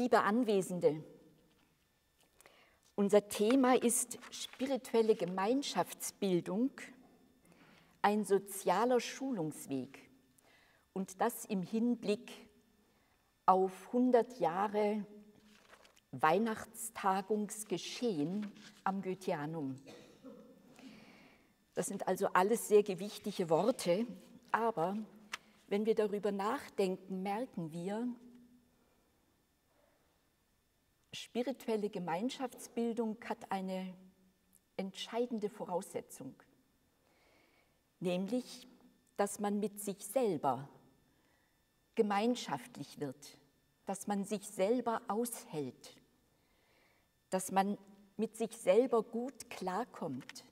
Liebe Anwesende, unser Thema ist spirituelle Gemeinschaftsbildung, ein sozialer Schulungsweg und das im Hinblick auf 100 Jahre Weihnachtstagungsgeschehen am Goetheanum. Das sind also alles sehr gewichtige Worte, aber wenn wir darüber nachdenken, merken wir, spirituelle Gemeinschaftsbildung hat eine entscheidende Voraussetzung, nämlich, dass man mit sich selber gemeinschaftlich wird, dass man sich selber aushält, dass man mit sich selber gut klarkommt.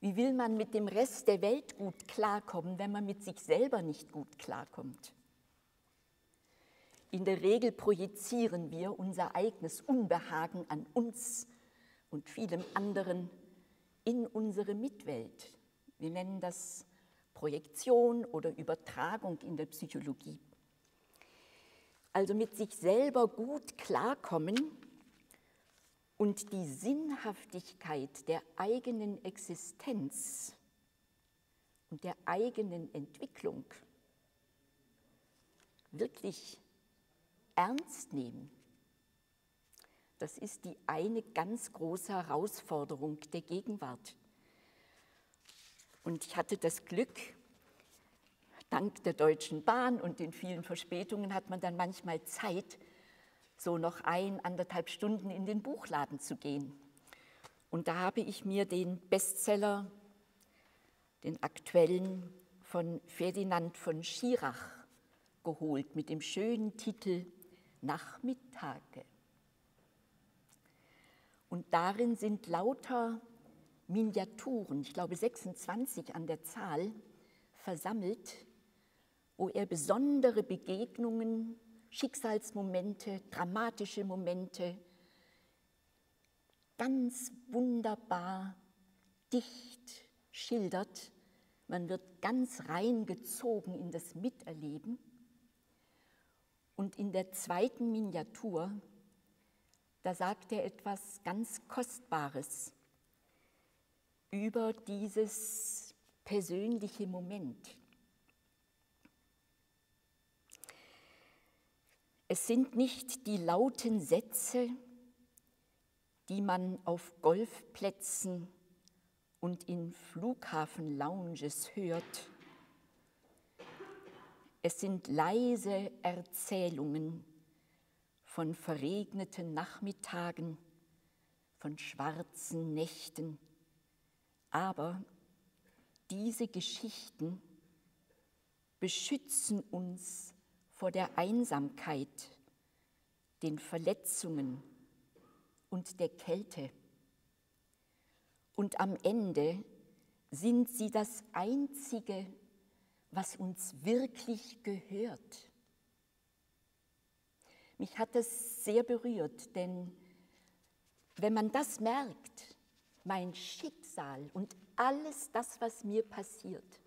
Wie will man mit dem Rest der Welt gut klarkommen, wenn man mit sich selber nicht gut klarkommt? In der Regel projizieren wir unser eigenes Unbehagen an uns und vielem anderen in unsere Mitwelt. Wir nennen das Projektion oder Übertragung in der Psychologie. Also mit sich selber gut klarkommen und die Sinnhaftigkeit der eigenen Existenz und der eigenen Entwicklung wirklich ernst nehmen. Das ist die eine ganz große Herausforderung der Gegenwart. Und ich hatte das Glück, dank der Deutschen Bahn und den vielen Verspätungen hat man dann manchmal Zeit, so noch ein, anderthalb Stunden in den Buchladen zu gehen. Und da habe ich mir den Bestseller, den aktuellen von Ferdinand von Schirach geholt mit dem schönen Titel Nachmittage. Und darin sind lauter Miniaturen, ich glaube 26 an der Zahl, versammelt, wo er besondere Begegnungen Schicksalsmomente, dramatische Momente ganz wunderbar dicht schildert. Man wird ganz reingezogen in das Miterleben. Und in der zweiten Miniatur, da sagt er etwas ganz Kostbares über dieses persönliche Moment. Es sind nicht die lauten Sätze, die man auf Golfplätzen und in Flughafenlounges hört. Es sind leise Erzählungen von verregneten Nachmittagen, von schwarzen Nächten. Aber diese Geschichten beschützen uns vor der Einsamkeit, den Verletzungen und der Kälte. Und am Ende sind sie das Einzige, was uns wirklich gehört. Mich hat das sehr berührt, denn wenn man das merkt, mein Schicksal und alles das, was mir passiert,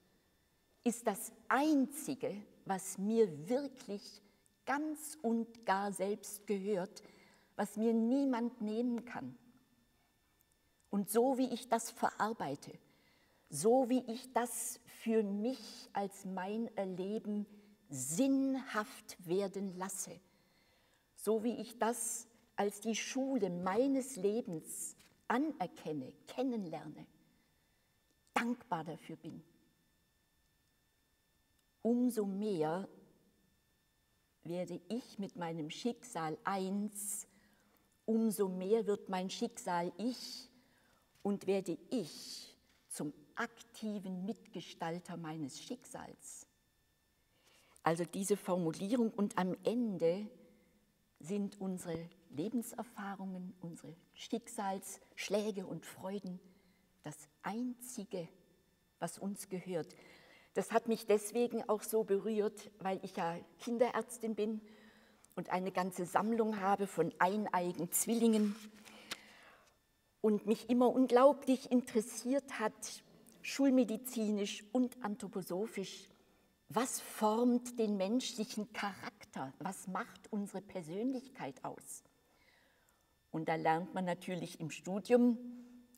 ist das Einzige, was mir wirklich ganz und gar selbst gehört, was mir niemand nehmen kann. Und so wie ich das verarbeite, so wie ich das für mich als mein Erleben sinnhaft werden lasse, so wie ich das als die Schule meines Lebens anerkenne, kennenlerne, dankbar dafür bin, umso mehr werde ich mit meinem Schicksal eins, umso mehr wird mein Schicksal ich und werde ich zum aktiven Mitgestalter meines Schicksals. Also diese Formulierung und am Ende sind unsere Lebenserfahrungen, unsere Schicksalsschläge und Freuden das Einzige, was uns gehört. Das hat mich deswegen auch so berührt, weil ich ja Kinderärztin bin und eine ganze Sammlung habe von eineigen Zwillingen und mich immer unglaublich interessiert hat, schulmedizinisch und anthroposophisch, was formt den menschlichen Charakter? Was macht unsere Persönlichkeit aus? Und da lernt man natürlich im Studium,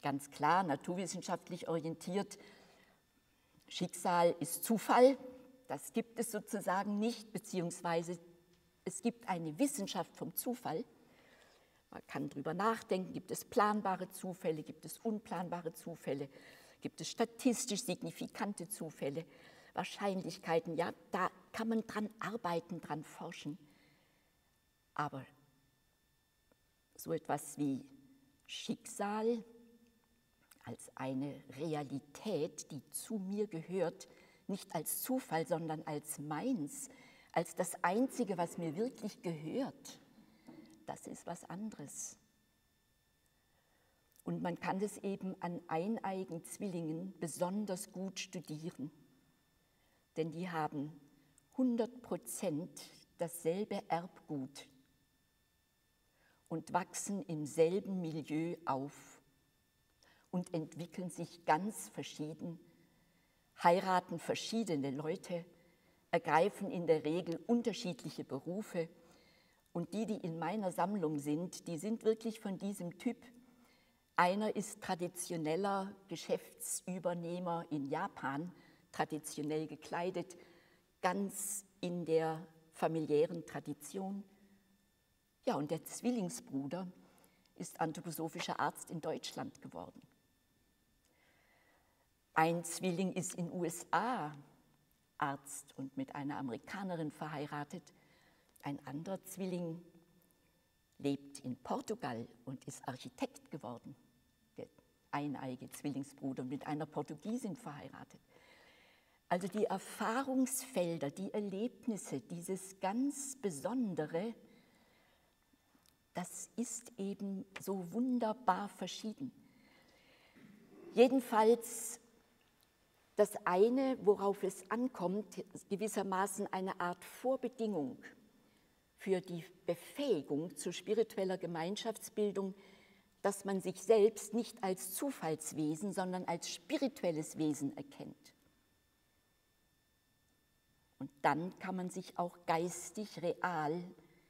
ganz klar, naturwissenschaftlich orientiert, Schicksal ist Zufall, das gibt es sozusagen nicht, beziehungsweise es gibt eine Wissenschaft vom Zufall. Man kann darüber nachdenken, gibt es planbare Zufälle, gibt es unplanbare Zufälle, gibt es statistisch signifikante Zufälle, Wahrscheinlichkeiten, ja, da kann man dran arbeiten, dran forschen. Aber so etwas wie Schicksal als eine Realität, die zu mir gehört, nicht als Zufall, sondern als meins, als das Einzige, was mir wirklich gehört, das ist was anderes. Und man kann es eben an eineigen Zwillingen besonders gut studieren, denn die haben 100 Prozent dasselbe Erbgut und wachsen im selben Milieu auf und entwickeln sich ganz verschieden, heiraten verschiedene Leute, ergreifen in der Regel unterschiedliche Berufe. Und die, die in meiner Sammlung sind, die sind wirklich von diesem Typ. Einer ist traditioneller Geschäftsübernehmer in Japan, traditionell gekleidet, ganz in der familiären Tradition. Ja, und der Zwillingsbruder ist anthroposophischer Arzt in Deutschland geworden. Ein Zwilling ist in USA Arzt und mit einer Amerikanerin verheiratet. Ein anderer Zwilling lebt in Portugal und ist Architekt geworden. Eineige Zwillingsbruder mit einer Portugiesin verheiratet. Also die Erfahrungsfelder, die Erlebnisse, dieses ganz Besondere, das ist eben so wunderbar verschieden. Jedenfalls das eine, worauf es ankommt, ist gewissermaßen eine Art Vorbedingung für die Befähigung zu spiritueller Gemeinschaftsbildung, dass man sich selbst nicht als Zufallswesen, sondern als spirituelles Wesen erkennt. Und dann kann man sich auch geistig, real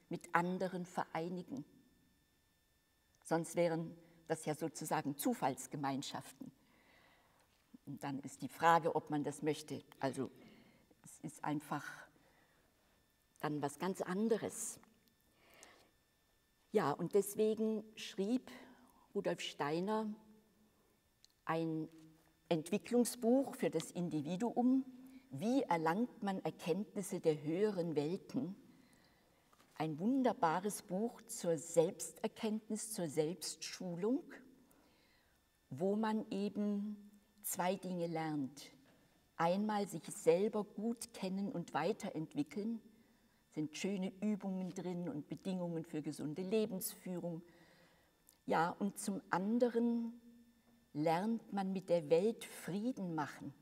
mit anderen vereinigen. Sonst wären das ja sozusagen Zufallsgemeinschaften. Und dann ist die Frage, ob man das möchte. Also es ist einfach dann was ganz anderes. Ja, und deswegen schrieb Rudolf Steiner ein Entwicklungsbuch für das Individuum, wie erlangt man Erkenntnisse der höheren Welten. Ein wunderbares Buch zur Selbsterkenntnis, zur Selbstschulung, wo man eben zwei Dinge lernt. Einmal sich selber gut kennen und weiterentwickeln, sind schöne Übungen drin und Bedingungen für gesunde Lebensführung. Ja, und zum anderen lernt man mit der Welt Frieden machen.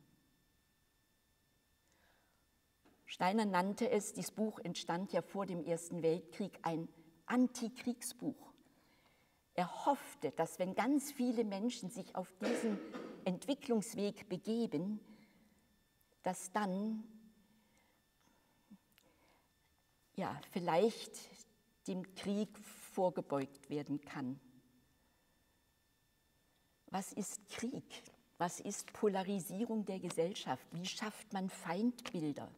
Steiner nannte es, dieses Buch entstand ja vor dem Ersten Weltkrieg, ein Antikriegsbuch. Er hoffte, dass wenn ganz viele Menschen sich auf diesen Entwicklungsweg begeben, dass dann ja, vielleicht dem Krieg vorgebeugt werden kann. Was ist Krieg? Was ist Polarisierung der Gesellschaft? Wie schafft man Feindbilder?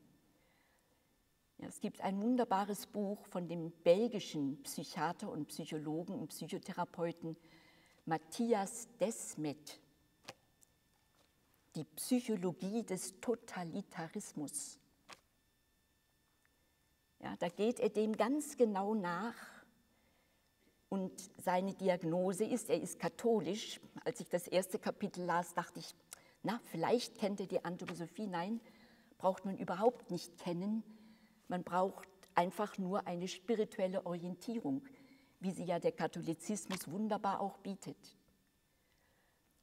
Ja, es gibt ein wunderbares Buch von dem belgischen Psychiater und Psychologen und Psychotherapeuten Matthias Desmet, die Psychologie des Totalitarismus. Ja, da geht er dem ganz genau nach und seine Diagnose ist, er ist katholisch. Als ich das erste Kapitel las, dachte ich, na, vielleicht kennt er die Anthroposophie. Nein, braucht man überhaupt nicht kennen. Man braucht einfach nur eine spirituelle Orientierung, wie sie ja der Katholizismus wunderbar auch bietet.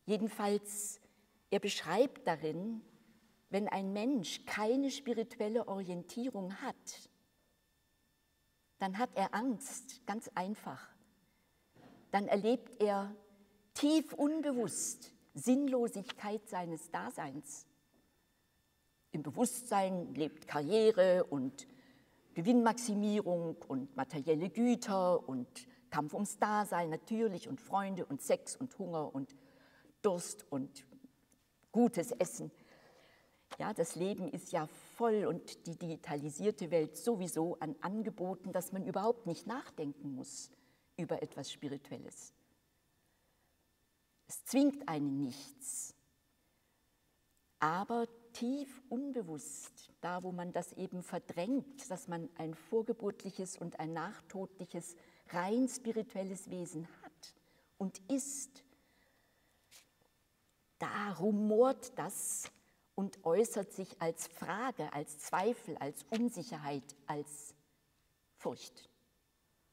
Jedenfalls er beschreibt darin, wenn ein Mensch keine spirituelle Orientierung hat, dann hat er Angst, ganz einfach. Dann erlebt er tief unbewusst Sinnlosigkeit seines Daseins. Im Bewusstsein lebt Karriere und Gewinnmaximierung und materielle Güter und Kampf ums Dasein natürlich und Freunde und Sex und Hunger und Durst und gutes Essen. Ja, das Leben ist ja voll und die digitalisierte Welt sowieso an Angeboten, dass man überhaupt nicht nachdenken muss über etwas Spirituelles. Es zwingt einen nichts. Aber tief unbewusst, da wo man das eben verdrängt, dass man ein vorgeburtliches und ein nachtodliches, rein spirituelles Wesen hat und ist, da rumort das und äußert sich als Frage, als Zweifel, als Unsicherheit, als Furcht,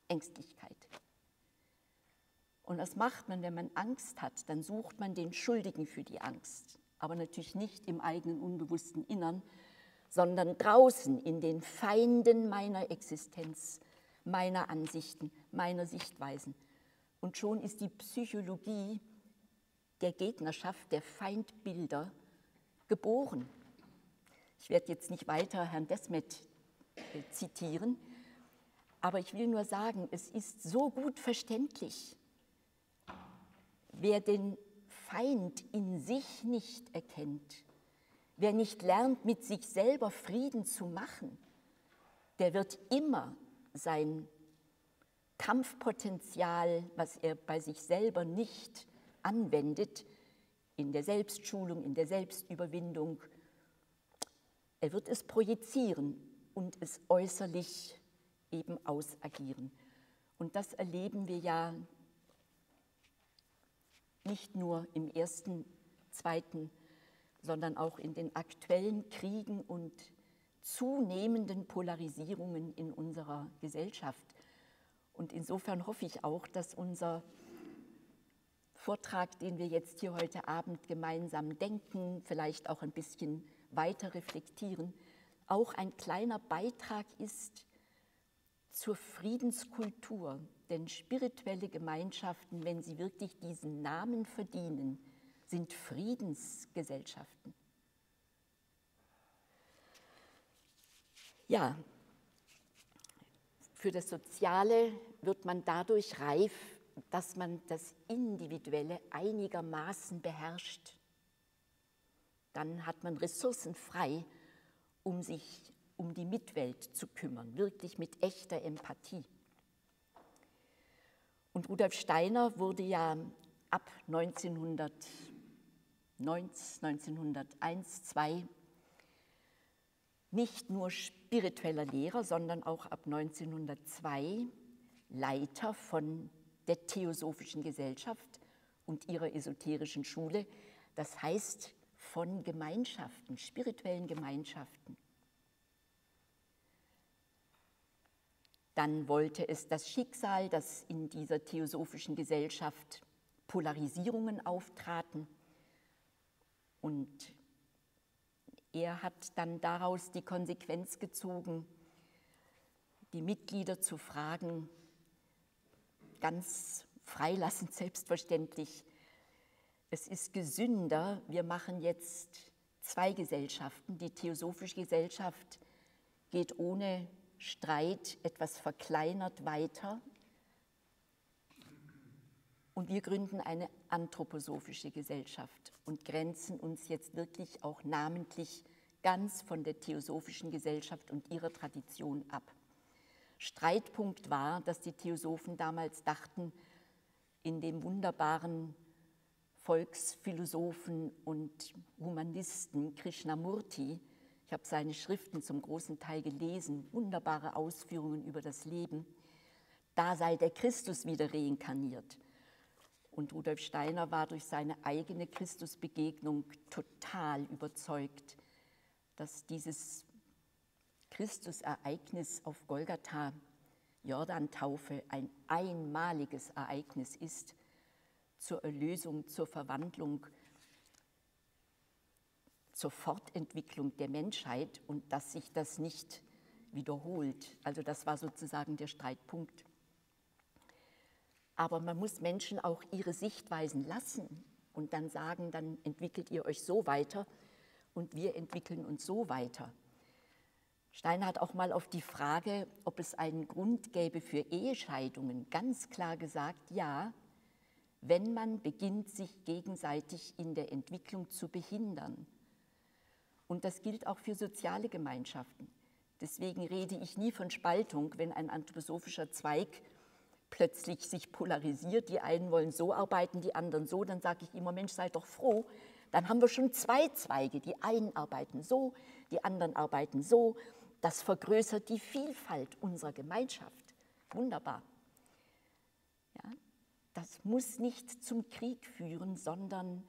Ängstlichkeit. Und was macht man, wenn man Angst hat? Dann sucht man den Schuldigen für die Angst, aber natürlich nicht im eigenen unbewussten Innern, sondern draußen in den Feinden meiner Existenz, meiner Ansichten, meiner Sichtweisen. Und schon ist die Psychologie der Gegnerschaft, der Feindbilder geboren. Ich werde jetzt nicht weiter Herrn Desmet äh, zitieren, aber ich will nur sagen, es ist so gut verständlich, wer den Feind in sich nicht erkennt, wer nicht lernt, mit sich selber Frieden zu machen, der wird immer sein Kampfpotenzial, was er bei sich selber nicht anwendet, in der Selbstschulung, in der Selbstüberwindung. Er wird es projizieren und es äußerlich eben ausagieren. Und das erleben wir ja nicht nur im ersten, zweiten, sondern auch in den aktuellen Kriegen und zunehmenden Polarisierungen in unserer Gesellschaft. Und insofern hoffe ich auch, dass unser Vortrag, den wir jetzt hier heute Abend gemeinsam denken, vielleicht auch ein bisschen weiter reflektieren, auch ein kleiner Beitrag ist zur Friedenskultur. Denn spirituelle Gemeinschaften, wenn sie wirklich diesen Namen verdienen, sind Friedensgesellschaften. Ja, für das Soziale wird man dadurch reif, dass man das Individuelle einigermaßen beherrscht. Dann hat man Ressourcen frei, um sich um die Mitwelt zu kümmern, wirklich mit echter Empathie. Und Rudolf Steiner wurde ja ab 1900, 1901, 2 nicht nur spiritueller Lehrer, sondern auch ab 1902 Leiter von der Theosophischen Gesellschaft und ihrer esoterischen Schule, das heißt von Gemeinschaften, spirituellen Gemeinschaften. Dann wollte es das Schicksal, dass in dieser theosophischen Gesellschaft Polarisierungen auftraten. Und er hat dann daraus die Konsequenz gezogen, die Mitglieder zu fragen, ganz freilassend selbstverständlich. Es ist gesünder, wir machen jetzt zwei Gesellschaften. Die Theosophische Gesellschaft geht ohne Streit etwas verkleinert weiter. Und wir gründen eine anthroposophische Gesellschaft und grenzen uns jetzt wirklich auch namentlich ganz von der Theosophischen Gesellschaft und ihrer Tradition ab. Streitpunkt war, dass die Theosophen damals dachten, in dem wunderbaren Volksphilosophen und Humanisten Krishnamurti, ich habe seine Schriften zum großen Teil gelesen, wunderbare Ausführungen über das Leben, da sei der Christus wieder reinkarniert. Und Rudolf Steiner war durch seine eigene Christusbegegnung total überzeugt, dass dieses Christusereignis auf Golgatha, Jordantaufe, ein einmaliges Ereignis ist zur Erlösung, zur Verwandlung, zur Fortentwicklung der Menschheit und dass sich das nicht wiederholt. Also das war sozusagen der Streitpunkt. Aber man muss Menschen auch ihre Sichtweisen lassen und dann sagen, dann entwickelt ihr euch so weiter und wir entwickeln uns so weiter. Steiner hat auch mal auf die Frage, ob es einen Grund gäbe für Ehescheidungen, ganz klar gesagt, ja, wenn man beginnt, sich gegenseitig in der Entwicklung zu behindern. Und das gilt auch für soziale Gemeinschaften. Deswegen rede ich nie von Spaltung, wenn ein anthroposophischer Zweig plötzlich sich polarisiert. Die einen wollen so arbeiten, die anderen so. Dann sage ich immer, Mensch, sei doch froh. Dann haben wir schon zwei Zweige. Die einen arbeiten so, die anderen arbeiten so. Das vergrößert die Vielfalt unserer Gemeinschaft. Wunderbar. Ja, das muss nicht zum Krieg führen, sondern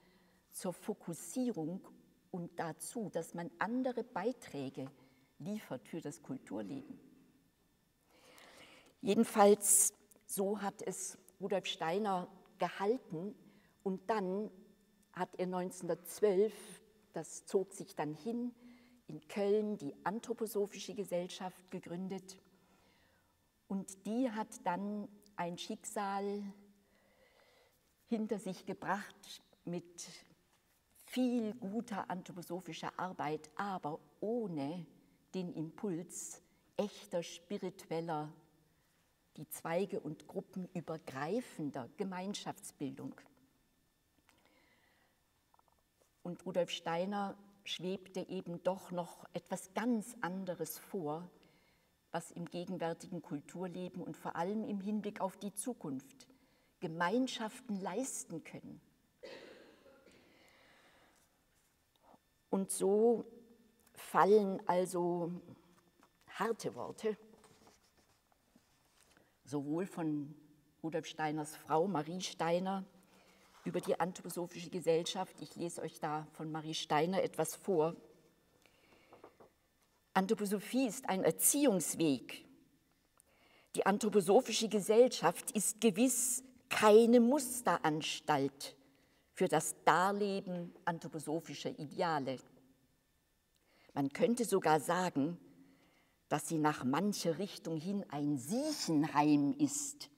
zur Fokussierung und dazu, dass man andere Beiträge liefert für das Kulturleben. Jedenfalls so hat es Rudolf Steiner gehalten und dann hat er 1912, das zog sich dann hin, in Köln die Anthroposophische Gesellschaft gegründet und die hat dann ein Schicksal hinter sich gebracht mit viel guter anthroposophischer Arbeit, aber ohne den Impuls echter spiritueller, die Zweige und Gruppen übergreifender Gemeinschaftsbildung. Und Rudolf Steiner schwebte eben doch noch etwas ganz anderes vor, was im gegenwärtigen Kulturleben und vor allem im Hinblick auf die Zukunft Gemeinschaften leisten können. Und so fallen also harte Worte, sowohl von Rudolf Steiners Frau Marie Steiner über die Anthroposophische Gesellschaft. Ich lese euch da von Marie Steiner etwas vor. Anthroposophie ist ein Erziehungsweg. Die Anthroposophische Gesellschaft ist gewiss keine Musteranstalt für das Darleben anthroposophischer Ideale. Man könnte sogar sagen, dass sie nach mancher Richtung hin ein Siechenheim ist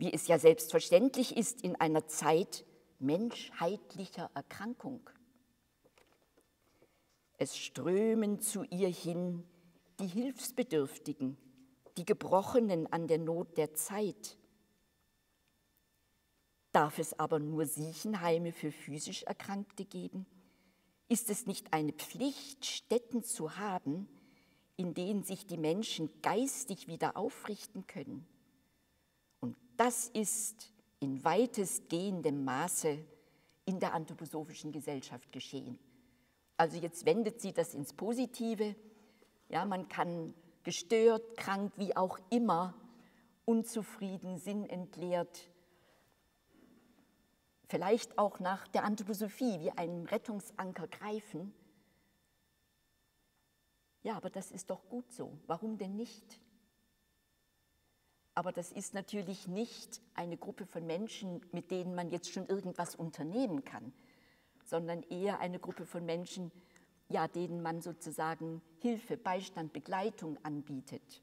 wie es ja selbstverständlich ist in einer Zeit menschheitlicher Erkrankung. Es strömen zu ihr hin die Hilfsbedürftigen, die Gebrochenen an der Not der Zeit. Darf es aber nur Siechenheime für physisch Erkrankte geben? Ist es nicht eine Pflicht, Stätten zu haben, in denen sich die Menschen geistig wieder aufrichten können? Das ist in weitestgehendem Maße in der anthroposophischen Gesellschaft geschehen. Also jetzt wendet sie das ins Positive. Ja, man kann gestört, krank, wie auch immer, unzufrieden, sinnentleert, vielleicht auch nach der Anthroposophie wie einen Rettungsanker greifen. Ja, aber das ist doch gut so. Warum denn nicht? Aber das ist natürlich nicht eine Gruppe von Menschen, mit denen man jetzt schon irgendwas unternehmen kann, sondern eher eine Gruppe von Menschen, ja, denen man sozusagen Hilfe, Beistand, Begleitung anbietet.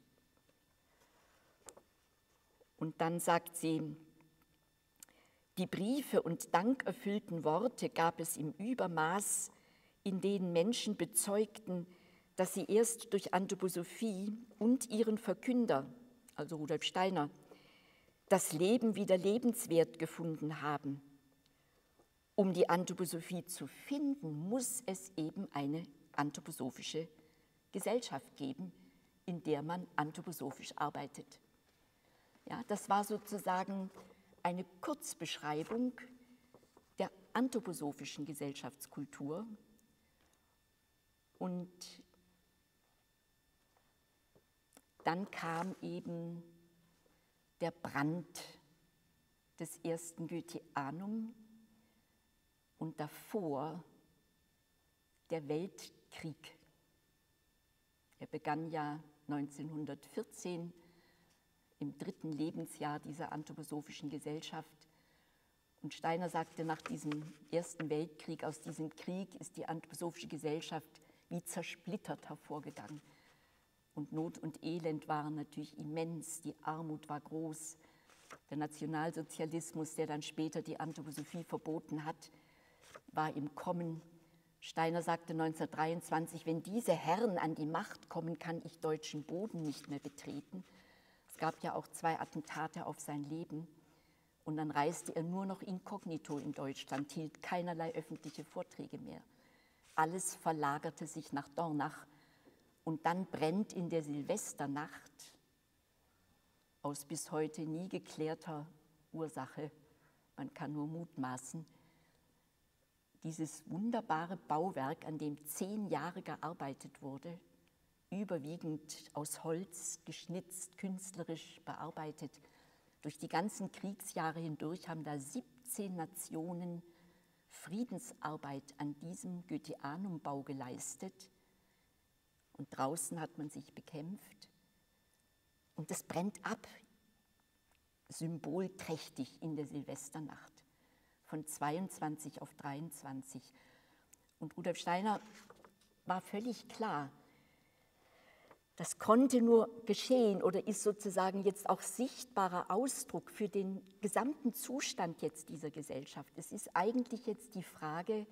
Und dann sagt sie, die Briefe und dankerfüllten Worte gab es im Übermaß, in denen Menschen bezeugten, dass sie erst durch Anthroposophie und ihren Verkünder also Rudolf Steiner, das Leben wieder lebenswert gefunden haben. Um die Anthroposophie zu finden, muss es eben eine anthroposophische Gesellschaft geben, in der man anthroposophisch arbeitet. Ja, das war sozusagen eine Kurzbeschreibung der anthroposophischen Gesellschaftskultur. Und dann kam eben der Brand des ersten Goetheanum und davor der Weltkrieg. Er begann ja 1914 im dritten Lebensjahr dieser anthroposophischen Gesellschaft. Und Steiner sagte nach diesem Ersten Weltkrieg, aus diesem Krieg ist die anthroposophische Gesellschaft wie zersplittert hervorgegangen. Und Not und Elend waren natürlich immens, die Armut war groß. Der Nationalsozialismus, der dann später die Anthroposophie verboten hat, war im Kommen. Steiner sagte 1923, wenn diese Herren an die Macht kommen, kann ich deutschen Boden nicht mehr betreten. Es gab ja auch zwei Attentate auf sein Leben. Und dann reiste er nur noch inkognito in Deutschland, hielt keinerlei öffentliche Vorträge mehr. Alles verlagerte sich nach Dornach. Und dann brennt in der Silvesternacht aus bis heute nie geklärter Ursache, man kann nur mutmaßen, dieses wunderbare Bauwerk, an dem zehn Jahre gearbeitet wurde, überwiegend aus Holz geschnitzt, künstlerisch bearbeitet. Durch die ganzen Kriegsjahre hindurch haben da 17 Nationen Friedensarbeit an diesem Goetheanum-Bau geleistet. Und draußen hat man sich bekämpft. Und das brennt ab, symbolträchtig in der Silvesternacht von 22 auf 23. Und Rudolf Steiner war völlig klar, das konnte nur geschehen oder ist sozusagen jetzt auch sichtbarer Ausdruck für den gesamten Zustand jetzt dieser Gesellschaft. Es ist eigentlich jetzt die Frage,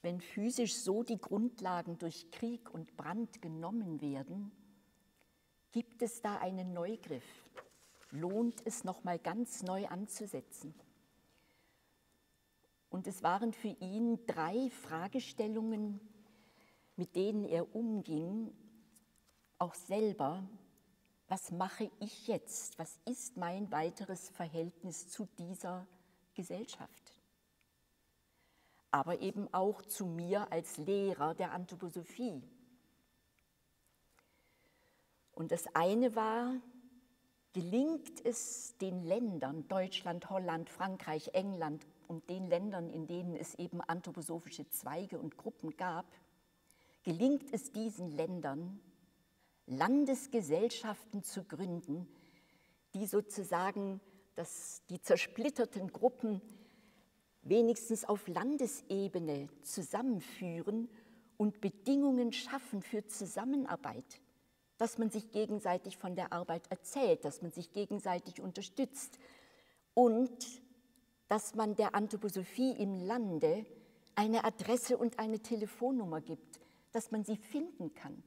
wenn physisch so die Grundlagen durch Krieg und Brand genommen werden, gibt es da einen Neugriff? Lohnt es nochmal ganz neu anzusetzen? Und es waren für ihn drei Fragestellungen, mit denen er umging, auch selber. Was mache ich jetzt? Was ist mein weiteres Verhältnis zu dieser Gesellschaft? Aber eben auch zu mir als Lehrer der Anthroposophie. Und das eine war, gelingt es den Ländern, Deutschland, Holland, Frankreich, England und den Ländern, in denen es eben anthroposophische Zweige und Gruppen gab, gelingt es diesen Ländern, Landesgesellschaften zu gründen, die sozusagen das, die zersplitterten Gruppen wenigstens auf Landesebene zusammenführen und Bedingungen schaffen für Zusammenarbeit, dass man sich gegenseitig von der Arbeit erzählt, dass man sich gegenseitig unterstützt und dass man der Anthroposophie im Lande eine Adresse und eine Telefonnummer gibt, dass man sie finden kann.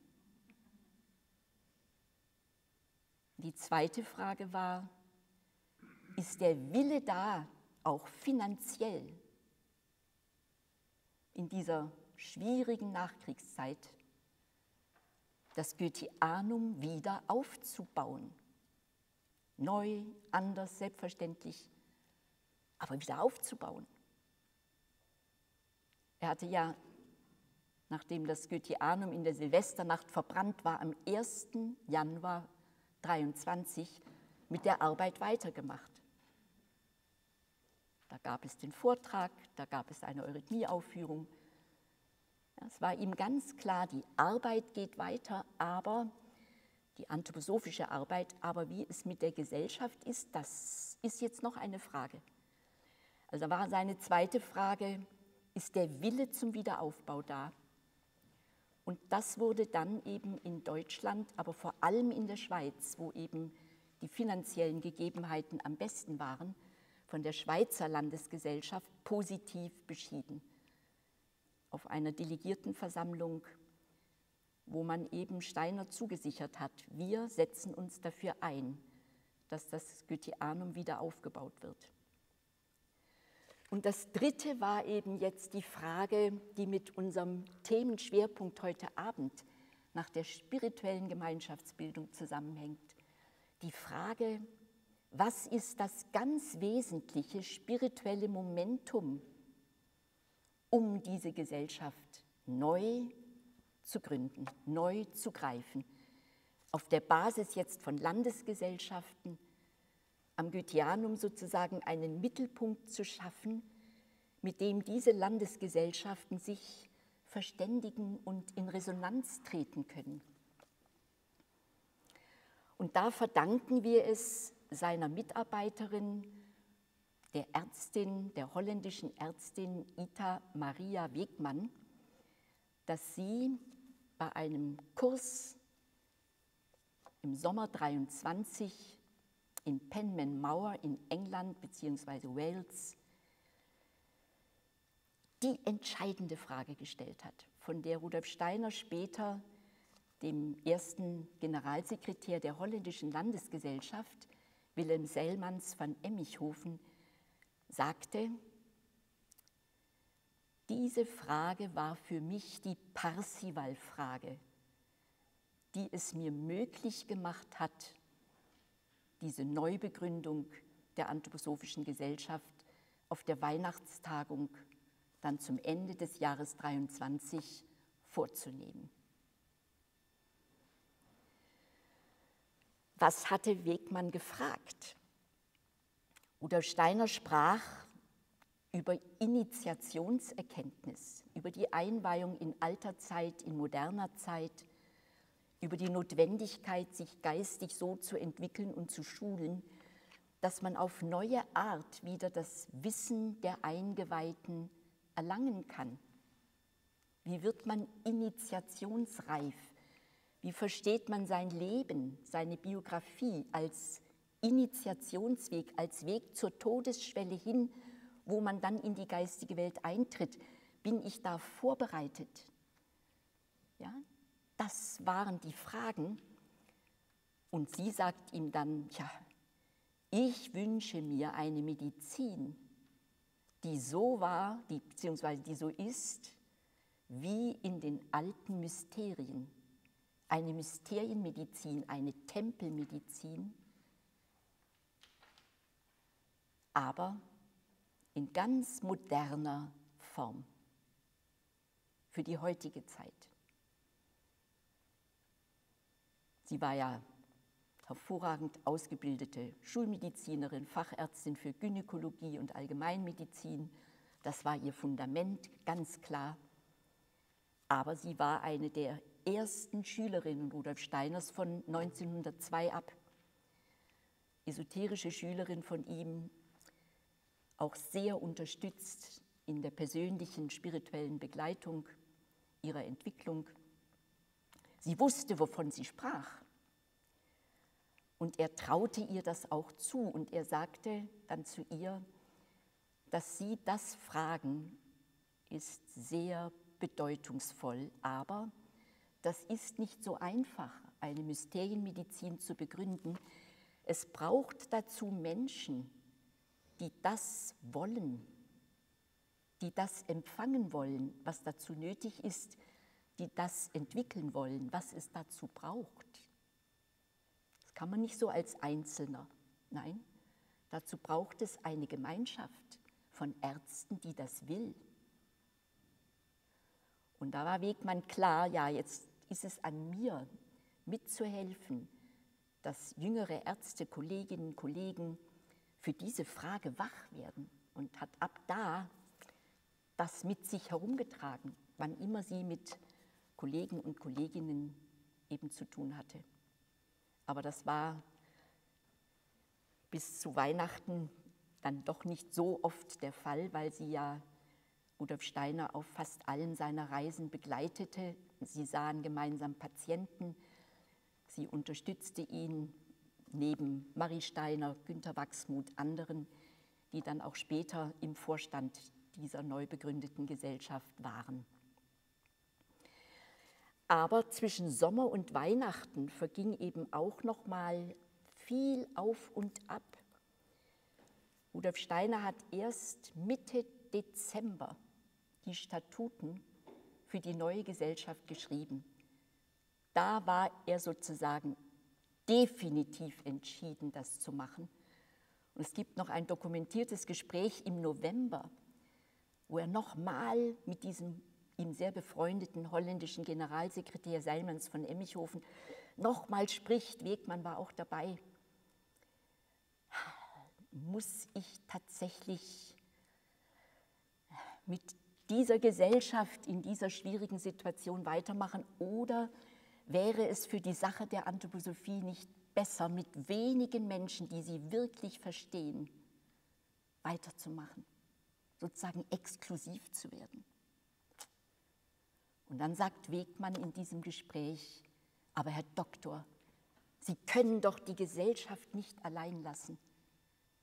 Die zweite Frage war, ist der Wille da, auch finanziell in dieser schwierigen Nachkriegszeit das Goetheanum wieder aufzubauen? Neu, anders, selbstverständlich aber wieder aufzubauen. Er hatte ja, nachdem das Goetheanum in der Silvesternacht verbrannt war, am 1. Januar 23 mit der Arbeit weitergemacht. Da gab es den Vortrag, da gab es eine Eurythmie-Aufführung. Es war ihm ganz klar, die Arbeit geht weiter, aber die anthroposophische Arbeit, aber wie es mit der Gesellschaft ist, das ist jetzt noch eine Frage. Also war seine zweite Frage, ist der Wille zum Wiederaufbau da? Und das wurde dann eben in Deutschland, aber vor allem in der Schweiz, wo eben die finanziellen Gegebenheiten am besten waren, von der Schweizer Landesgesellschaft positiv beschieden. Auf einer Delegiertenversammlung, wo man eben Steiner zugesichert hat, wir setzen uns dafür ein, dass das Goetheanum wieder aufgebaut wird. Und das Dritte war eben jetzt die Frage, die mit unserem Themenschwerpunkt heute Abend nach der spirituellen Gemeinschaftsbildung zusammenhängt. Die Frage, was ist das ganz wesentliche spirituelle Momentum, um diese Gesellschaft neu zu gründen, neu zu greifen, auf der Basis jetzt von Landesgesellschaften, am Goetheanum sozusagen einen Mittelpunkt zu schaffen, mit dem diese Landesgesellschaften sich verständigen und in Resonanz treten können. Und da verdanken wir es seiner Mitarbeiterin, der Ärztin, der holländischen Ärztin Ita Maria Wegmann, dass sie bei einem Kurs im Sommer 23 in Penman Mauer in England bzw. Wales die entscheidende Frage gestellt hat, von der Rudolf Steiner später dem ersten Generalsekretär der holländischen Landesgesellschaft, Willem Sellmans van Emmichhofen, sagte, diese Frage war für mich die Parsival-Frage, die es mir möglich gemacht hat, diese Neubegründung der Anthroposophischen Gesellschaft auf der Weihnachtstagung dann zum Ende des Jahres 23 vorzunehmen. Was hatte Wegmann gefragt? Rudolf Steiner sprach über Initiationserkenntnis, über die Einweihung in alter Zeit, in moderner Zeit, über die Notwendigkeit, sich geistig so zu entwickeln und zu schulen, dass man auf neue Art wieder das Wissen der Eingeweihten erlangen kann. Wie wird man initiationsreif? Wie versteht man sein Leben, seine Biografie als Initiationsweg, als Weg zur Todesschwelle hin, wo man dann in die geistige Welt eintritt? Bin ich da vorbereitet? Ja, das waren die Fragen. Und sie sagt ihm dann, ja, ich wünsche mir eine Medizin, die so war, die, beziehungsweise die so ist, wie in den alten Mysterien. Eine Mysterienmedizin, eine Tempelmedizin, aber in ganz moderner Form für die heutige Zeit. Sie war ja hervorragend ausgebildete Schulmedizinerin, Fachärztin für Gynäkologie und Allgemeinmedizin. Das war ihr Fundament, ganz klar. Aber sie war eine der ersten Schülerinnen Rudolf Steiners von 1902 ab. Esoterische Schülerin von ihm, auch sehr unterstützt in der persönlichen spirituellen Begleitung ihrer Entwicklung. Sie wusste, wovon sie sprach. Und er traute ihr das auch zu und er sagte dann zu ihr, dass sie das fragen, ist sehr bedeutungsvoll, aber das ist nicht so einfach, eine Mysterienmedizin zu begründen. Es braucht dazu Menschen, die das wollen, die das empfangen wollen, was dazu nötig ist, die das entwickeln wollen, was es dazu braucht kann man nicht so als Einzelner. Nein, dazu braucht es eine Gemeinschaft von Ärzten, die das will. Und da war Wegmann klar, ja, jetzt ist es an mir, mitzuhelfen, dass jüngere Ärzte, Kolleginnen Kollegen für diese Frage wach werden und hat ab da das mit sich herumgetragen, wann immer sie mit Kollegen und Kolleginnen eben zu tun hatte. Aber das war bis zu Weihnachten dann doch nicht so oft der Fall, weil sie ja Rudolf Steiner auf fast allen seiner Reisen begleitete. Sie sahen gemeinsam Patienten, sie unterstützte ihn neben Marie Steiner, Günter Wachsmuth, anderen, die dann auch später im Vorstand dieser neu begründeten Gesellschaft waren. Aber zwischen Sommer und Weihnachten verging eben auch noch mal viel auf und ab. Rudolf Steiner hat erst Mitte Dezember die Statuten für die neue Gesellschaft geschrieben. Da war er sozusagen definitiv entschieden, das zu machen. Und es gibt noch ein dokumentiertes Gespräch im November, wo er nochmal mit diesem ihm sehr befreundeten holländischen Generalsekretär Seilmans von Emmichhofen nochmal spricht, Wegmann war auch dabei, muss ich tatsächlich mit dieser Gesellschaft in dieser schwierigen Situation weitermachen? Oder wäre es für die Sache der Anthroposophie nicht besser, mit wenigen Menschen, die sie wirklich verstehen, weiterzumachen, sozusagen exklusiv zu werden? Und dann sagt Wegmann in diesem Gespräch, aber Herr Doktor, Sie können doch die Gesellschaft nicht allein lassen.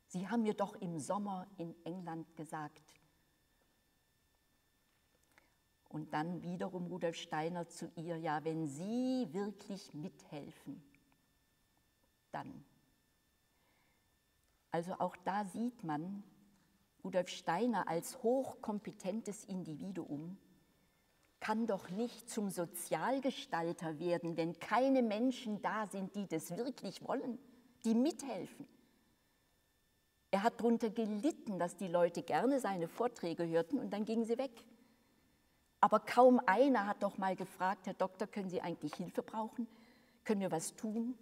Sie haben mir doch im Sommer in England gesagt, Und dann wiederum Rudolf Steiner zu ihr, ja, wenn Sie wirklich mithelfen, dann. Also auch da sieht man, Rudolf Steiner als hochkompetentes Individuum kann doch nicht zum Sozialgestalter werden, wenn keine Menschen da sind, die das wirklich wollen, die mithelfen. Er hat darunter gelitten, dass die Leute gerne seine Vorträge hörten und dann gingen sie weg. Aber kaum einer hat doch mal gefragt, Herr Doktor, können Sie eigentlich Hilfe brauchen? Können wir was tun?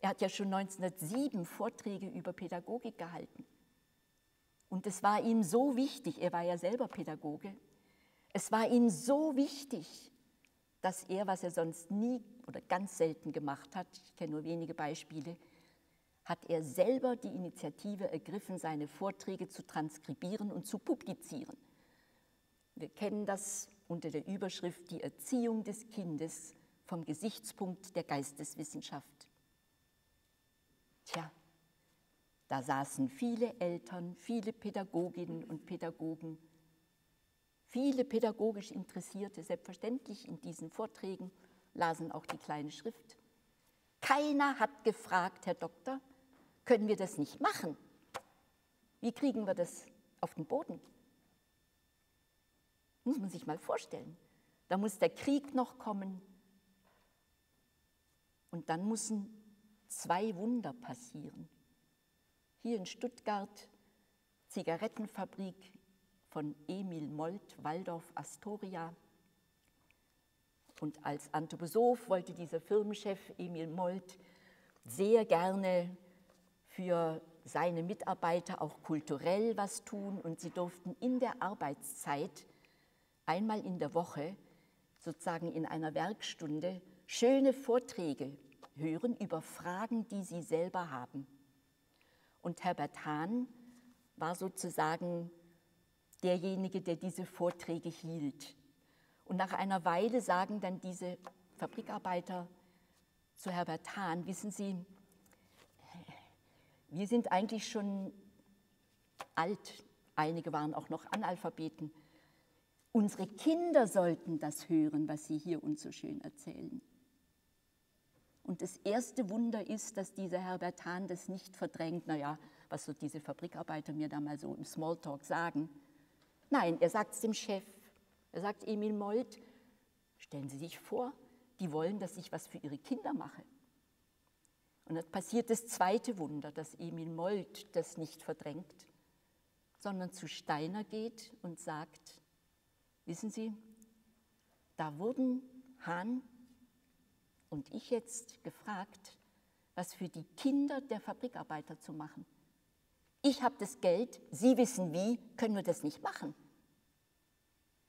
Er hat ja schon 1907 Vorträge über Pädagogik gehalten. Und es war ihm so wichtig, er war ja selber Pädagoge, es war ihm so wichtig, dass er, was er sonst nie oder ganz selten gemacht hat, ich kenne nur wenige Beispiele, hat er selber die Initiative ergriffen, seine Vorträge zu transkribieren und zu publizieren. Wir kennen das unter der Überschrift Die Erziehung des Kindes vom Gesichtspunkt der Geisteswissenschaft. Tja, da saßen viele Eltern, viele Pädagoginnen und Pädagogen, viele pädagogisch Interessierte, selbstverständlich in diesen Vorträgen, lasen auch die kleine Schrift. Keiner hat gefragt, Herr Doktor, können wir das nicht machen? Wie kriegen wir das auf den Boden? Muss man sich mal vorstellen. Da muss der Krieg noch kommen. Und dann müssen zwei Wunder passieren. Hier in Stuttgart, Zigarettenfabrik von Emil Molt, Waldorf Astoria. Und als Anthroposoph wollte dieser Firmenchef Emil Molt sehr gerne für seine Mitarbeiter auch kulturell was tun und sie durften in der Arbeitszeit einmal in der Woche sozusagen in einer Werkstunde schöne Vorträge hören über Fragen, die sie selber haben. Und Herbert Hahn war sozusagen derjenige, der diese Vorträge hielt. Und nach einer Weile sagen dann diese Fabrikarbeiter zu Herbert Hahn, wissen Sie, wir sind eigentlich schon alt, einige waren auch noch Analphabeten. Unsere Kinder sollten das hören, was Sie hier uns so schön erzählen. Und das erste Wunder ist, dass dieser Herbert Hahn das nicht verdrängt, naja, was so diese Fabrikarbeiter mir da mal so im Smalltalk sagen. Nein, er sagt es dem Chef. Er sagt Emil Molt, stellen Sie sich vor, die wollen, dass ich was für ihre Kinder mache. Und dann passiert das zweite Wunder, dass Emil Molt das nicht verdrängt, sondern zu Steiner geht und sagt, wissen Sie, da wurden Hahn und ich jetzt gefragt, was für die Kinder der Fabrikarbeiter zu machen. Ich habe das Geld, Sie wissen wie, können wir das nicht machen.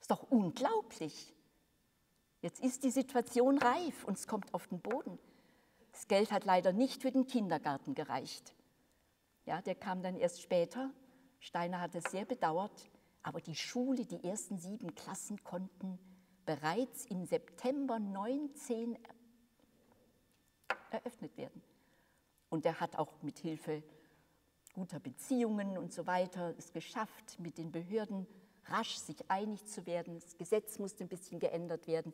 Ist doch unglaublich. Jetzt ist die Situation reif und es kommt auf den Boden. Das Geld hat leider nicht für den Kindergarten gereicht. Ja, der kam dann erst später. Steiner hat es sehr bedauert, aber die Schule, die ersten sieben Klassen konnten bereits im September 19 eröffnet werden. Und er hat auch mit Hilfe guter Beziehungen und so weiter es geschafft, mit den Behörden rasch sich einig zu werden. Das Gesetz musste ein bisschen geändert werden,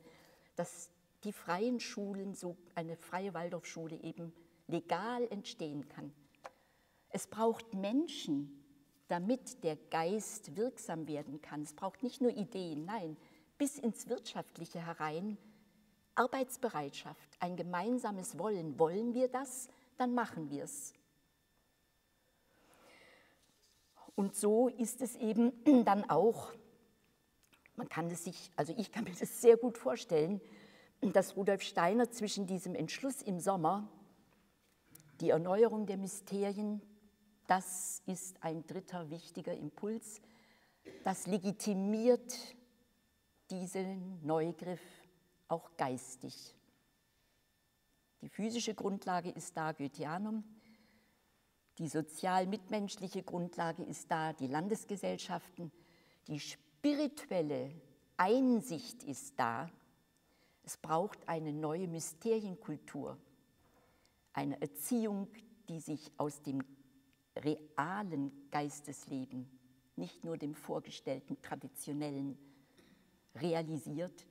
dass die freien Schulen, so eine freie Waldorfschule eben legal entstehen kann. Es braucht Menschen, damit der Geist wirksam werden kann. Es braucht nicht nur Ideen, nein, bis ins Wirtschaftliche herein Arbeitsbereitschaft, ein gemeinsames Wollen. Wollen wir das, dann machen wir es. Und so ist es eben dann auch, man kann es sich, also ich kann mir das sehr gut vorstellen, dass Rudolf Steiner zwischen diesem Entschluss im Sommer, die Erneuerung der Mysterien, das ist ein dritter wichtiger Impuls, das legitimiert diesen Neugriff auch geistig. Die physische Grundlage ist da, Goetheanum. Die sozial-mitmenschliche Grundlage ist da, die Landesgesellschaften. Die spirituelle Einsicht ist da. Es braucht eine neue Mysterienkultur, eine Erziehung, die sich aus dem realen Geistesleben, nicht nur dem vorgestellten traditionellen, realisiert,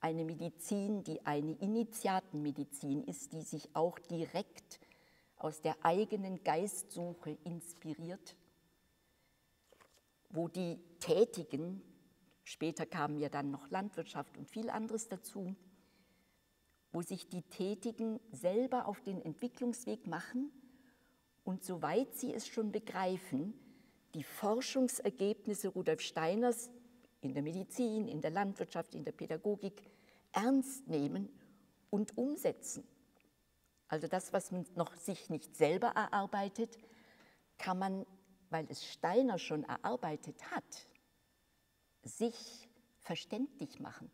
eine Medizin, die eine Initiatenmedizin ist, die sich auch direkt aus der eigenen Geistsuche inspiriert, wo die Tätigen, später kamen ja dann noch Landwirtschaft und viel anderes dazu, wo sich die Tätigen selber auf den Entwicklungsweg machen und soweit sie es schon begreifen, die Forschungsergebnisse Rudolf Steiners in der Medizin, in der Landwirtschaft, in der Pädagogik ernst nehmen und umsetzen. Also das, was man noch sich nicht selber erarbeitet, kann man, weil es Steiner schon erarbeitet hat, sich verständlich machen.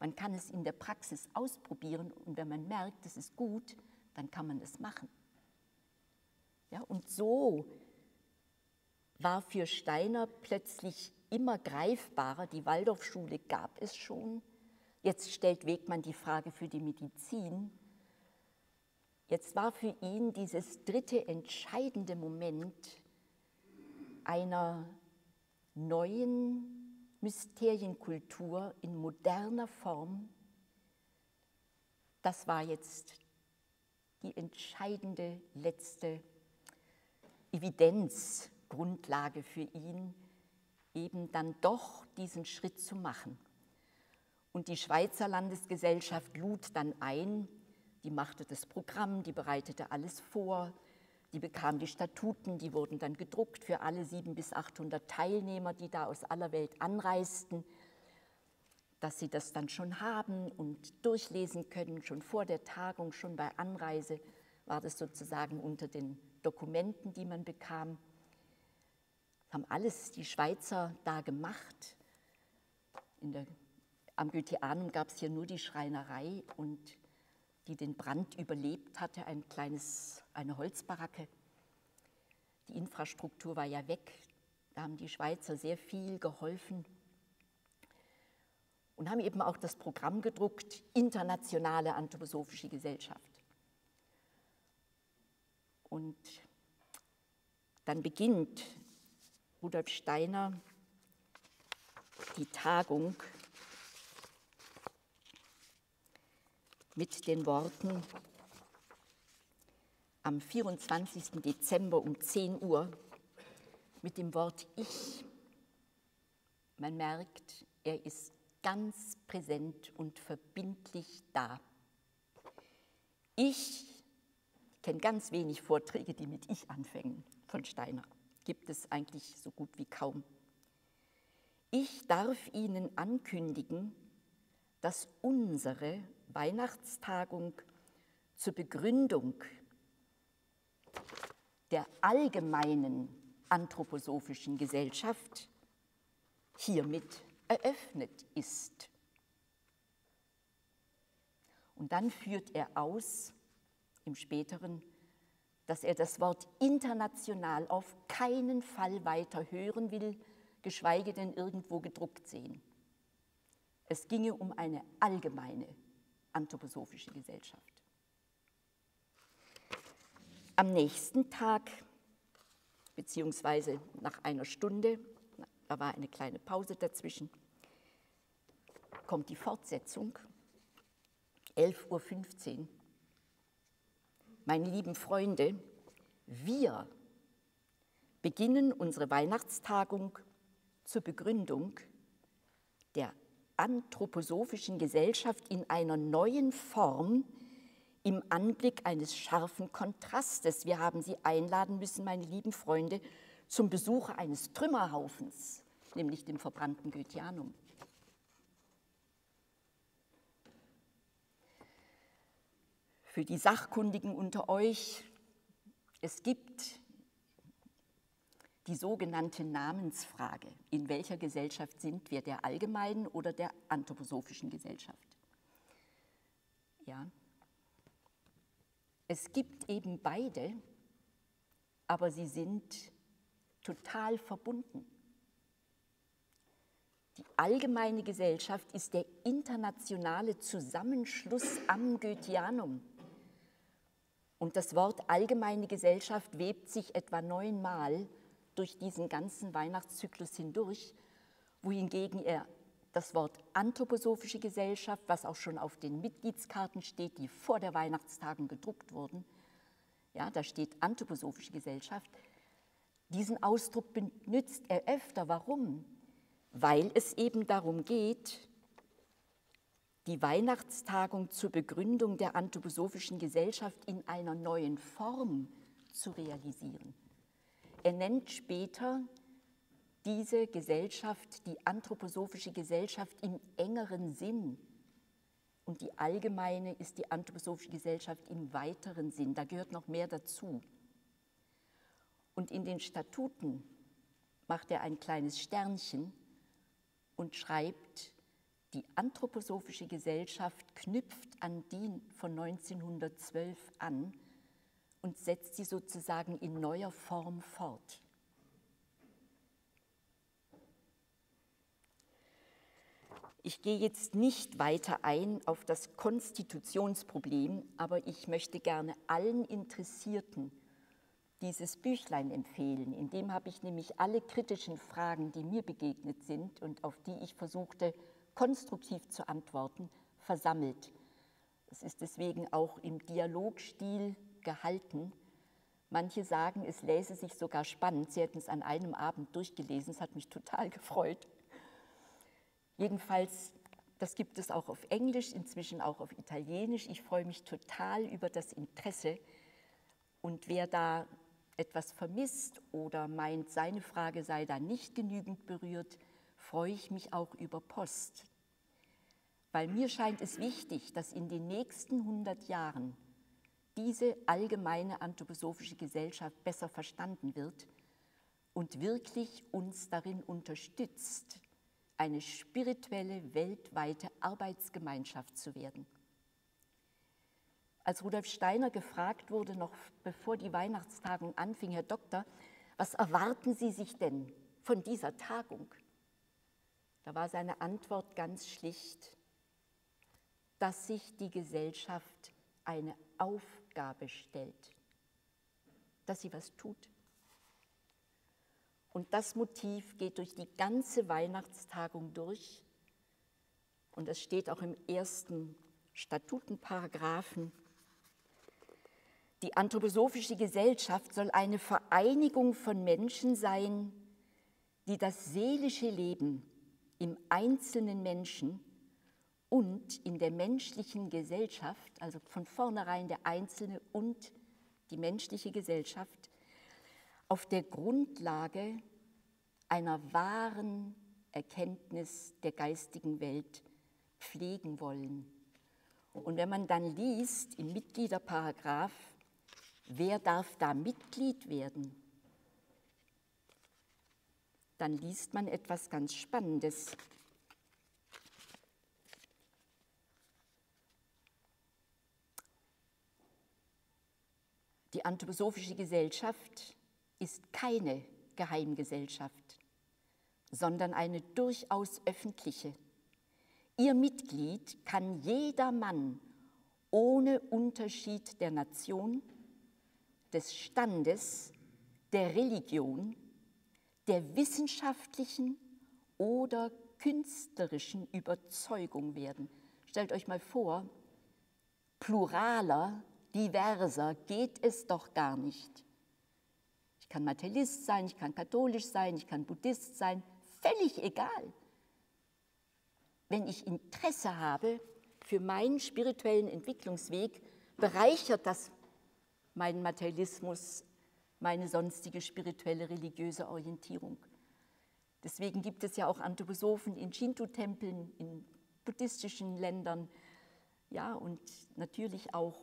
Man kann es in der Praxis ausprobieren und wenn man merkt, es ist gut, dann kann man es machen. Ja, und so war für Steiner plötzlich immer greifbarer, die Waldorfschule gab es schon, jetzt stellt Wegmann die Frage für die Medizin, jetzt war für ihn dieses dritte entscheidende Moment einer neuen Mysterienkultur in moderner Form, das war jetzt die entscheidende letzte Evidenzgrundlage für ihn, eben dann doch diesen Schritt zu machen. Und die Schweizer Landesgesellschaft lud dann ein, die machte das Programm, die bereitete alles vor, die bekam die Statuten, die wurden dann gedruckt für alle sieben bis 800 Teilnehmer, die da aus aller Welt anreisten, dass sie das dann schon haben und durchlesen können, schon vor der Tagung, schon bei Anreise war das sozusagen unter den Dokumenten, die man bekam. Haben alles die Schweizer da gemacht. Der, am Goetheanum gab es hier nur die Schreinerei und die den Brand überlebt hatte, ein kleines, eine Holzbaracke. Die Infrastruktur war ja weg. Da haben die Schweizer sehr viel geholfen und haben eben auch das Programm gedruckt, Internationale Anthroposophische Gesellschaft. Und dann beginnt Rudolf Steiner die Tagung mit den Worten am 24. Dezember um 10 Uhr mit dem Wort Ich. Man merkt, er ist ganz präsent und verbindlich da. Ich kenne ganz wenig Vorträge, die mit Ich anfangen von Steiner gibt es eigentlich so gut wie kaum. Ich darf Ihnen ankündigen, dass unsere Weihnachtstagung zur Begründung der allgemeinen anthroposophischen Gesellschaft hiermit eröffnet ist. Und dann führt er aus im späteren dass er das Wort international auf keinen Fall weiter hören will, geschweige denn irgendwo gedruckt sehen. Es ginge um eine allgemeine anthroposophische Gesellschaft. Am nächsten Tag, beziehungsweise nach einer Stunde, da war eine kleine Pause dazwischen, kommt die Fortsetzung, 11.15 Uhr meine lieben Freunde, wir beginnen unsere Weihnachtstagung zur Begründung der anthroposophischen Gesellschaft in einer neuen Form im Anblick eines scharfen Kontrastes. Wir haben Sie einladen müssen, meine lieben Freunde, zum Besuch eines Trümmerhaufens, nämlich dem verbrannten Goetheanum. für die Sachkundigen unter euch, es gibt die sogenannte Namensfrage. In welcher Gesellschaft sind wir, der allgemeinen oder der anthroposophischen Gesellschaft? Ja. Es gibt eben beide, aber sie sind total verbunden. Die allgemeine Gesellschaft ist der internationale Zusammenschluss am Goetheanum und das Wort allgemeine Gesellschaft webt sich etwa neunmal durch diesen ganzen Weihnachtszyklus hindurch, wohingegen er das Wort anthroposophische Gesellschaft, was auch schon auf den Mitgliedskarten steht, die vor der Weihnachtstagung gedruckt wurden. Ja, da steht anthroposophische Gesellschaft. Diesen Ausdruck benutzt er öfter. Warum? Weil es eben darum geht, die Weihnachtstagung zur Begründung der anthroposophischen Gesellschaft in einer neuen Form zu realisieren. Er nennt später diese Gesellschaft, die anthroposophische Gesellschaft im engeren Sinn. Und die allgemeine ist die anthroposophische Gesellschaft im weiteren Sinn. Da gehört noch mehr dazu. Und in den Statuten macht er ein kleines Sternchen und schreibt, die anthroposophische Gesellschaft knüpft an die von 1912 an und setzt sie sozusagen in neuer Form fort. Ich gehe jetzt nicht weiter ein auf das Konstitutionsproblem, aber ich möchte gerne allen Interessierten dieses Büchlein empfehlen. In dem habe ich nämlich alle kritischen Fragen, die mir begegnet sind und auf die ich versuchte, konstruktiv zu antworten, versammelt. Es ist deswegen auch im Dialogstil gehalten. Manche sagen, es läse sich sogar spannend. Sie hätten es an einem Abend durchgelesen. Es hat mich total gefreut. Jedenfalls, das gibt es auch auf Englisch, inzwischen auch auf Italienisch. Ich freue mich total über das Interesse. Und wer da etwas vermisst oder meint, seine Frage sei da nicht genügend berührt, freue ich mich auch über Post. Weil mir scheint es wichtig, dass in den nächsten 100 Jahren diese allgemeine anthroposophische Gesellschaft besser verstanden wird und wirklich uns darin unterstützt, eine spirituelle, weltweite Arbeitsgemeinschaft zu werden. Als Rudolf Steiner gefragt wurde, noch bevor die Weihnachtstagung anfing, Herr Doktor, was erwarten Sie sich denn von dieser Tagung? Da war seine Antwort ganz schlicht, dass sich die Gesellschaft eine Aufgabe stellt, dass sie was tut. Und das Motiv geht durch die ganze Weihnachtstagung durch. Und es steht auch im ersten Statutenparagraphen. Die anthroposophische Gesellschaft soll eine Vereinigung von Menschen sein, die das seelische Leben im einzelnen Menschen und in der menschlichen Gesellschaft, also von vornherein der Einzelne und die menschliche Gesellschaft, auf der Grundlage einer wahren Erkenntnis der geistigen Welt pflegen wollen. Und wenn man dann liest im Mitgliederparagraph, wer darf da Mitglied werden, dann liest man etwas ganz Spannendes. Die anthroposophische Gesellschaft ist keine Geheimgesellschaft, sondern eine durchaus öffentliche. Ihr Mitglied kann jeder Mann ohne Unterschied der Nation, des Standes, der Religion, der wissenschaftlichen oder künstlerischen Überzeugung werden. Stellt euch mal vor, pluraler, diverser geht es doch gar nicht. Ich kann Materialist sein, ich kann katholisch sein, ich kann Buddhist sein, völlig egal. Wenn ich Interesse habe für meinen spirituellen Entwicklungsweg, bereichert das meinen Materialismus, meine sonstige spirituelle religiöse Orientierung. Deswegen gibt es ja auch Anthroposophen in Shinto-Tempeln, in buddhistischen Ländern, ja, und natürlich auch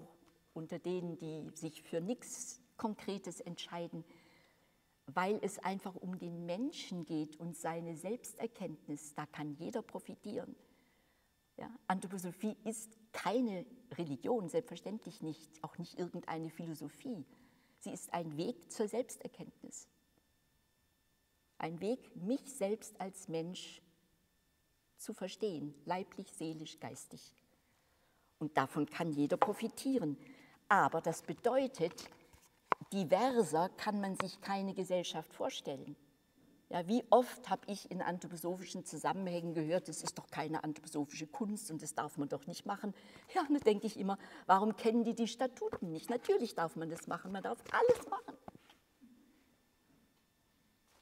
unter denen, die sich für nichts Konkretes entscheiden weil es einfach um den Menschen geht und seine Selbsterkenntnis, da kann jeder profitieren. Ja, Anthroposophie ist keine Religion, selbstverständlich nicht, auch nicht irgendeine Philosophie. Sie ist ein Weg zur Selbsterkenntnis. Ein Weg, mich selbst als Mensch zu verstehen, leiblich, seelisch, geistig. Und davon kann jeder profitieren. Aber das bedeutet, diverser kann man sich keine Gesellschaft vorstellen. Ja, wie oft habe ich in anthroposophischen Zusammenhängen gehört, das ist doch keine anthroposophische Kunst und das darf man doch nicht machen. Ja, dann denke ich immer, warum kennen die die Statuten nicht? Natürlich darf man das machen, man darf alles machen.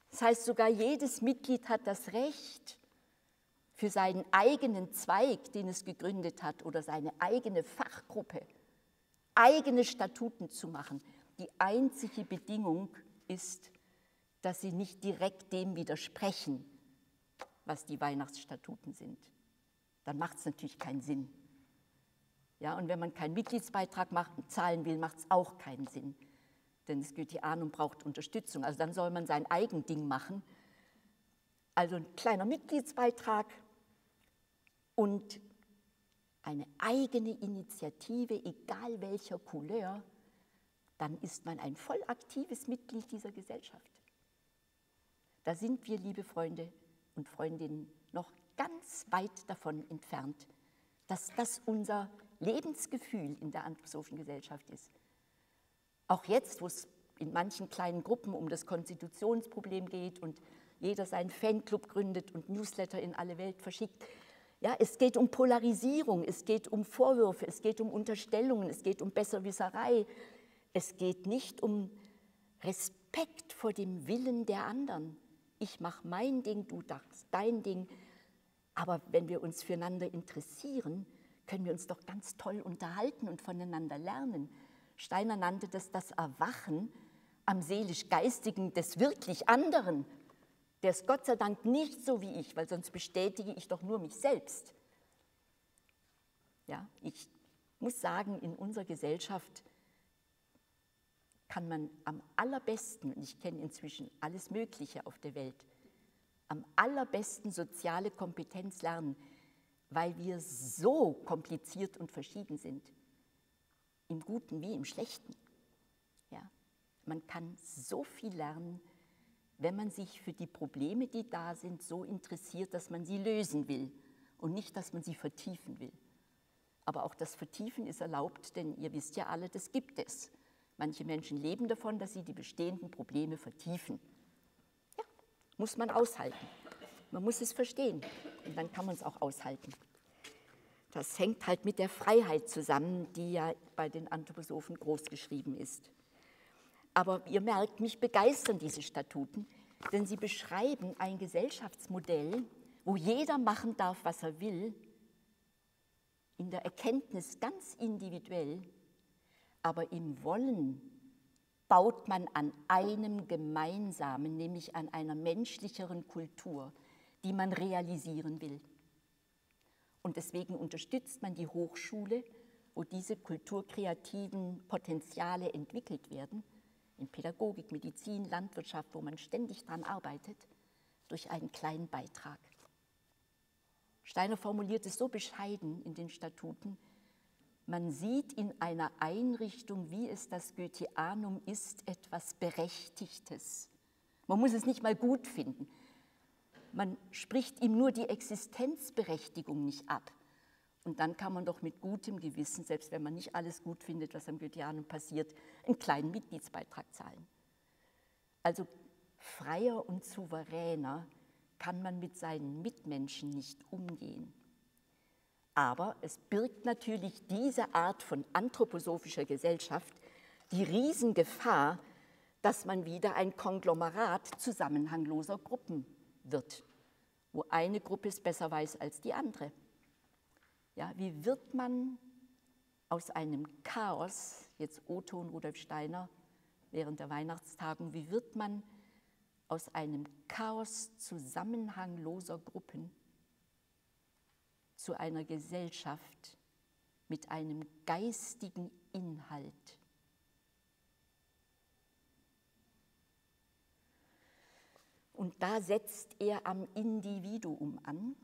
Das heißt, sogar jedes Mitglied hat das Recht, für seinen eigenen Zweig, den es gegründet hat, oder seine eigene Fachgruppe, eigene Statuten zu machen. Die einzige Bedingung ist, dass sie nicht direkt dem widersprechen, was die Weihnachtsstatuten sind. Dann macht es natürlich keinen Sinn. Ja, und wenn man keinen Mitgliedsbeitrag macht, zahlen will, macht es auch keinen Sinn. Denn das Goetheanum braucht Unterstützung. Also dann soll man sein eigen Ding machen. Also ein kleiner Mitgliedsbeitrag und eine eigene Initiative, egal welcher Couleur, dann ist man ein voll aktives Mitglied dieser Gesellschaft. Da sind wir, liebe Freunde und Freundinnen, noch ganz weit davon entfernt, dass das unser Lebensgefühl in der anthroposophischen Gesellschaft ist. Auch jetzt, wo es in manchen kleinen Gruppen um das Konstitutionsproblem geht und jeder seinen Fanclub gründet und Newsletter in alle Welt verschickt. Ja, es geht um Polarisierung, es geht um Vorwürfe, es geht um Unterstellungen, es geht um Besserwisserei. Es geht nicht um Respekt vor dem Willen der anderen ich mache mein Ding, du darfst dein Ding. Aber wenn wir uns füreinander interessieren, können wir uns doch ganz toll unterhalten und voneinander lernen. Steiner nannte das das Erwachen am seelisch-geistigen des wirklich anderen. Der ist Gott sei Dank nicht so wie ich, weil sonst bestätige ich doch nur mich selbst. Ja, ich muss sagen, in unserer Gesellschaft kann man am allerbesten, und ich kenne inzwischen alles Mögliche auf der Welt, am allerbesten soziale Kompetenz lernen, weil wir so kompliziert und verschieden sind, im Guten wie im Schlechten. Ja? Man kann so viel lernen, wenn man sich für die Probleme, die da sind, so interessiert, dass man sie lösen will und nicht, dass man sie vertiefen will. Aber auch das Vertiefen ist erlaubt, denn ihr wisst ja alle, das gibt es. Manche Menschen leben davon, dass sie die bestehenden Probleme vertiefen. Ja, muss man aushalten. Man muss es verstehen und dann kann man es auch aushalten. Das hängt halt mit der Freiheit zusammen, die ja bei den Anthroposophen großgeschrieben ist. Aber ihr merkt, mich begeistern diese Statuten, denn sie beschreiben ein Gesellschaftsmodell, wo jeder machen darf, was er will, in der Erkenntnis ganz individuell aber im Wollen baut man an einem gemeinsamen, nämlich an einer menschlicheren Kultur, die man realisieren will. Und deswegen unterstützt man die Hochschule, wo diese kulturkreativen Potenziale entwickelt werden, in Pädagogik, Medizin, Landwirtschaft, wo man ständig daran arbeitet, durch einen kleinen Beitrag. Steiner formuliert es so bescheiden in den Statuten, man sieht in einer Einrichtung, wie es das Goetheanum ist, etwas Berechtigtes. Man muss es nicht mal gut finden. Man spricht ihm nur die Existenzberechtigung nicht ab. Und dann kann man doch mit gutem Gewissen, selbst wenn man nicht alles gut findet, was am Goetheanum passiert, einen kleinen Mitgliedsbeitrag zahlen. Also freier und souveräner kann man mit seinen Mitmenschen nicht umgehen. Aber es birgt natürlich diese Art von anthroposophischer Gesellschaft die Riesengefahr, dass man wieder ein Konglomerat zusammenhangloser Gruppen wird, wo eine Gruppe es besser weiß als die andere. Ja, wie wird man aus einem Chaos, jetzt Otto und Rudolf Steiner während der Weihnachtstagung, wie wird man aus einem Chaos zusammenhangloser Gruppen zu einer Gesellschaft mit einem geistigen Inhalt. Und da setzt er am Individuum an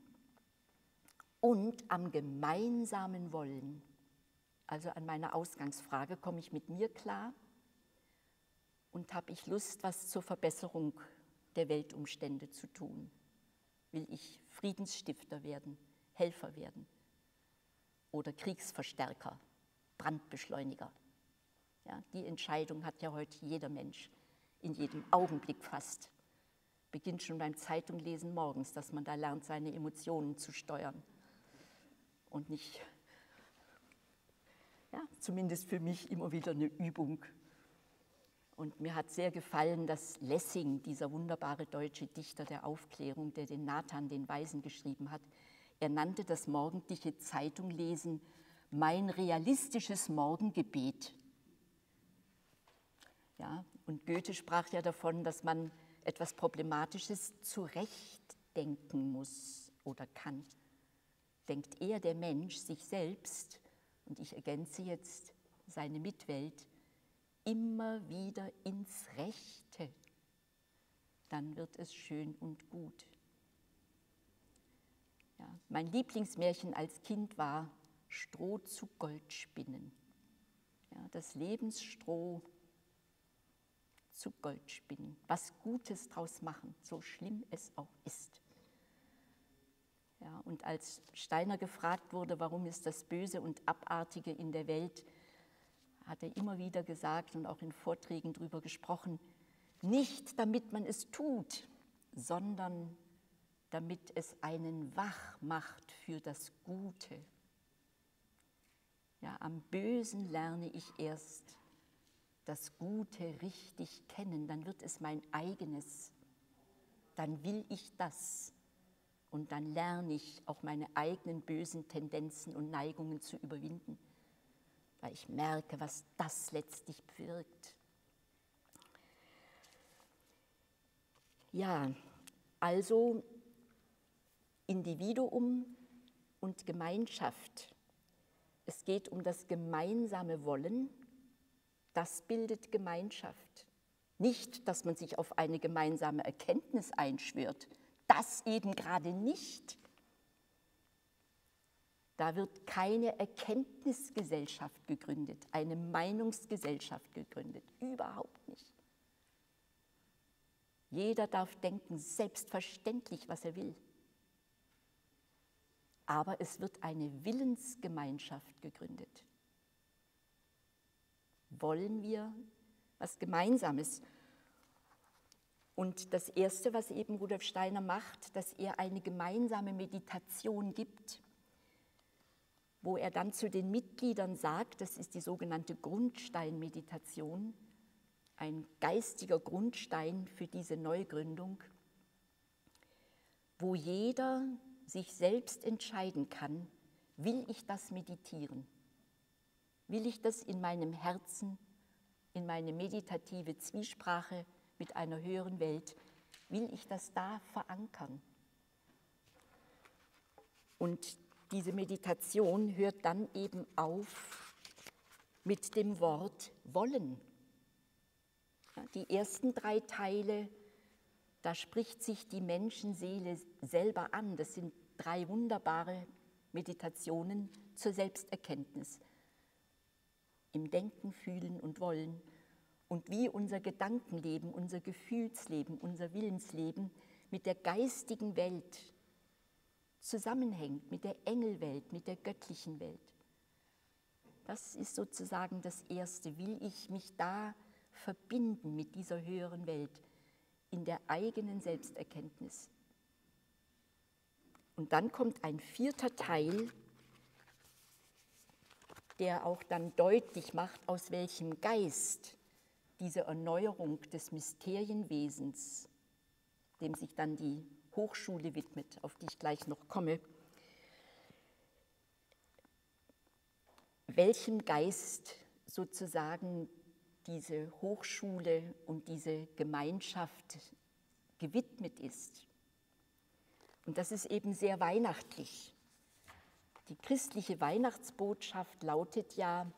und am gemeinsamen Wollen. Also an meiner Ausgangsfrage, komme ich mit mir klar und habe ich Lust, was zur Verbesserung der Weltumstände zu tun? Will ich Friedensstifter werden? Helfer werden oder Kriegsverstärker, Brandbeschleuniger. Ja, die Entscheidung hat ja heute jeder Mensch in jedem Augenblick fast. beginnt schon beim Zeitunglesen morgens, dass man da lernt, seine Emotionen zu steuern und nicht, ja, zumindest für mich immer wieder eine Übung. Und mir hat sehr gefallen, dass Lessing, dieser wunderbare deutsche Dichter der Aufklärung, der den Nathan, den Weisen, geschrieben hat, er nannte das morgendliche Zeitunglesen mein realistisches Morgengebet. Ja, und Goethe sprach ja davon, dass man etwas Problematisches zurechtdenken muss oder kann. Denkt er, der Mensch, sich selbst, und ich ergänze jetzt seine Mitwelt, immer wieder ins Rechte, dann wird es schön und gut. Ja, mein Lieblingsmärchen als Kind war Stroh zu Gold spinnen. Ja, das Lebensstroh zu Gold spinnen, was Gutes draus machen, so schlimm es auch ist. Ja, und als Steiner gefragt wurde, warum ist das Böse und Abartige in der Welt, hat er immer wieder gesagt und auch in Vorträgen darüber gesprochen, nicht damit man es tut, sondern damit es einen wach macht für das Gute. Ja, am Bösen lerne ich erst das Gute richtig kennen, dann wird es mein eigenes. Dann will ich das und dann lerne ich auch meine eigenen bösen Tendenzen und Neigungen zu überwinden, weil ich merke, was das letztlich bewirkt. Ja, also Individuum und Gemeinschaft. Es geht um das gemeinsame Wollen das bildet Gemeinschaft. Nicht, dass man sich auf eine gemeinsame Erkenntnis einschwört. Das eben gerade nicht. Da wird keine Erkenntnisgesellschaft gegründet, eine Meinungsgesellschaft gegründet. Überhaupt nicht. Jeder darf denken, selbstverständlich, was er will. Aber es wird eine Willensgemeinschaft gegründet wollen wir was Gemeinsames. Und das Erste, was eben Rudolf Steiner macht, dass er eine gemeinsame Meditation gibt, wo er dann zu den Mitgliedern sagt, das ist die sogenannte Grundsteinmeditation, ein geistiger Grundstein für diese Neugründung, wo jeder sich selbst entscheiden kann, will ich das meditieren? Will ich das in meinem Herzen, in meine meditative Zwiesprache mit einer höheren Welt, will ich das da verankern? Und diese Meditation hört dann eben auf mit dem Wort wollen. Die ersten drei Teile, da spricht sich die Menschenseele selber an. Das sind drei wunderbare Meditationen zur Selbsterkenntnis im Denken, Fühlen und Wollen und wie unser Gedankenleben, unser Gefühlsleben, unser Willensleben mit der geistigen Welt zusammenhängt, mit der Engelwelt, mit der göttlichen Welt. Das ist sozusagen das Erste. Will ich mich da verbinden mit dieser höheren Welt in der eigenen Selbsterkenntnis? Und dann kommt ein vierter Teil, der auch dann deutlich macht, aus welchem Geist diese Erneuerung des Mysterienwesens, dem sich dann die Hochschule widmet, auf die ich gleich noch komme, welchem Geist sozusagen diese Hochschule und diese Gemeinschaft gewidmet ist. Und das ist eben sehr weihnachtlich. Die christliche Weihnachtsbotschaft lautet ja,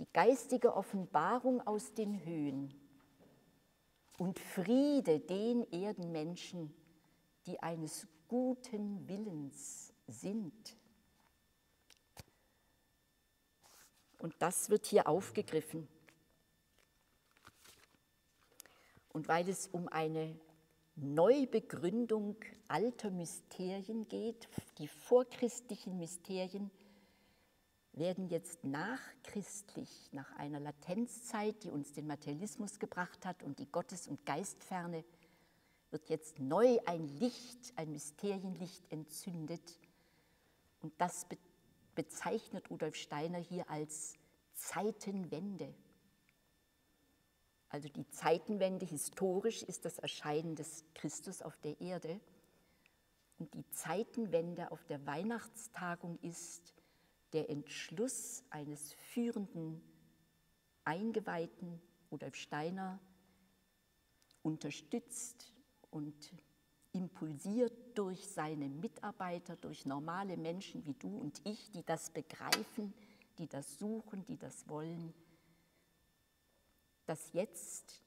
die geistige Offenbarung aus den Höhen und Friede den Erdenmenschen, die eines guten Willens sind. Und das wird hier aufgegriffen. Und weil es um eine Neubegründung alter Mysterien geht. Die vorchristlichen Mysterien werden jetzt nachchristlich, nach einer Latenzzeit, die uns den Materialismus gebracht hat und die Gottes- und Geistferne, wird jetzt neu ein Licht, ein Mysterienlicht entzündet. Und das bezeichnet Rudolf Steiner hier als Zeitenwende. Also die Zeitenwende historisch ist das Erscheinen des Christus auf der Erde. Und die Zeitenwende auf der Weihnachtstagung ist der Entschluss eines führenden Eingeweihten, Rudolf Steiner, unterstützt und impulsiert durch seine Mitarbeiter, durch normale Menschen wie du und ich, die das begreifen, die das suchen, die das wollen, dass jetzt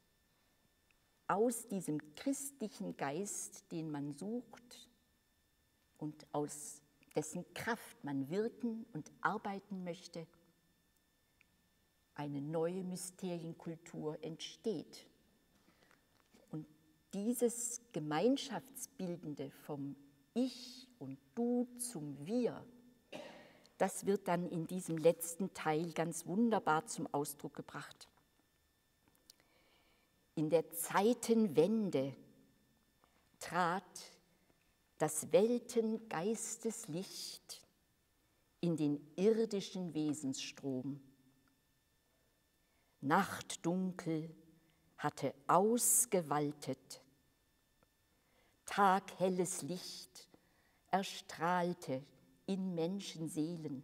aus diesem christlichen Geist, den man sucht und aus dessen Kraft man wirken und arbeiten möchte, eine neue Mysterienkultur entsteht. Und dieses Gemeinschaftsbildende vom Ich und Du zum Wir, das wird dann in diesem letzten Teil ganz wunderbar zum Ausdruck gebracht. In der Zeitenwende trat das Weltengeisteslicht in den irdischen Wesensstrom. Nachtdunkel hatte ausgewaltet. Taghelles Licht erstrahlte in Menschenseelen.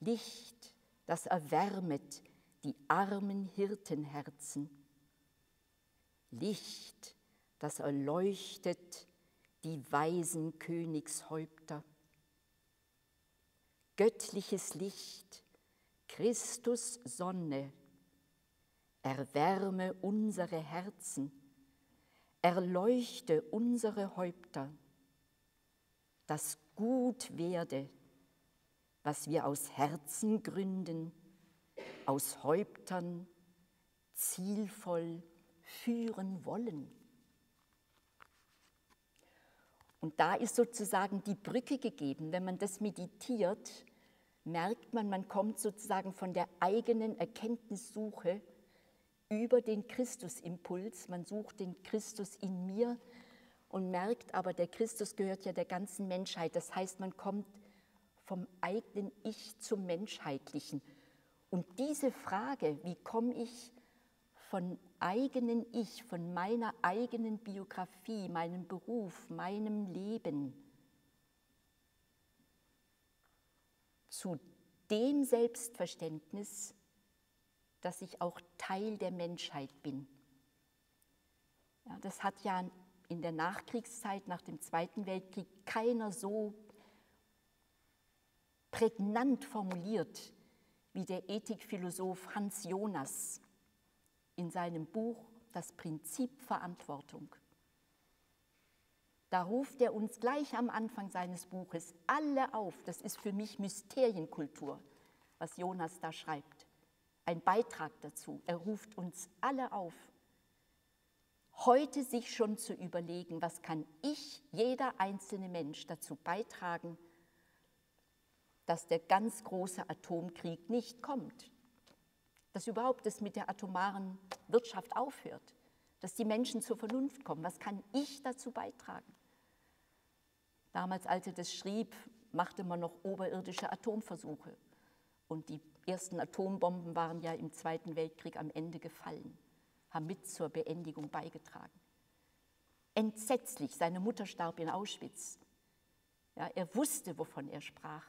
Licht, das erwärmet die armen Hirtenherzen. Licht, das erleuchtet die weisen Königshäupter. Göttliches Licht, Christus Sonne, erwärme unsere Herzen, erleuchte unsere Häupter, dass gut werde, was wir aus Herzen gründen, aus Häuptern zielvoll führen wollen. Und da ist sozusagen die Brücke gegeben. Wenn man das meditiert, merkt man, man kommt sozusagen von der eigenen Erkenntnissuche über den Christusimpuls. Man sucht den Christus in mir und merkt aber, der Christus gehört ja der ganzen Menschheit. Das heißt, man kommt vom eigenen Ich zum Menschheitlichen. Und diese Frage, wie komme ich von eigenen Ich, von meiner eigenen Biografie, meinem Beruf, meinem Leben zu dem Selbstverständnis, dass ich auch Teil der Menschheit bin. Ja, das hat ja in der Nachkriegszeit, nach dem Zweiten Weltkrieg, keiner so prägnant formuliert wie der Ethikphilosoph Hans Jonas in seinem Buch Das Prinzip Verantwortung. Da ruft er uns gleich am Anfang seines Buches alle auf, das ist für mich Mysterienkultur, was Jonas da schreibt, ein Beitrag dazu. Er ruft uns alle auf, heute sich schon zu überlegen, was kann ich, jeder einzelne Mensch, dazu beitragen, dass der ganz große Atomkrieg nicht kommt dass überhaupt das mit der atomaren Wirtschaft aufhört, dass die Menschen zur Vernunft kommen. Was kann ich dazu beitragen? Damals, als er das schrieb, machte man noch oberirdische Atomversuche. Und die ersten Atombomben waren ja im Zweiten Weltkrieg am Ende gefallen, haben mit zur Beendigung beigetragen. Entsetzlich, seine Mutter starb in Auschwitz. Ja, er wusste, wovon er sprach.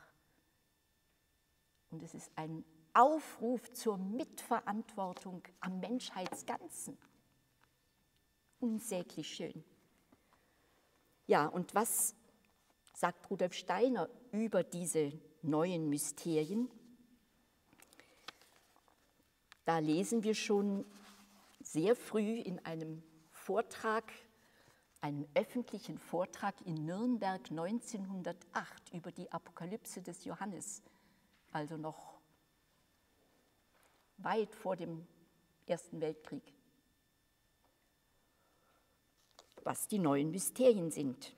Und es ist ein Aufruf zur Mitverantwortung am Menschheitsganzen. Unsäglich schön. Ja, und was sagt Rudolf Steiner über diese neuen Mysterien? Da lesen wir schon sehr früh in einem Vortrag, einem öffentlichen Vortrag in Nürnberg 1908 über die Apokalypse des Johannes, also noch weit vor dem Ersten Weltkrieg, was die neuen Mysterien sind.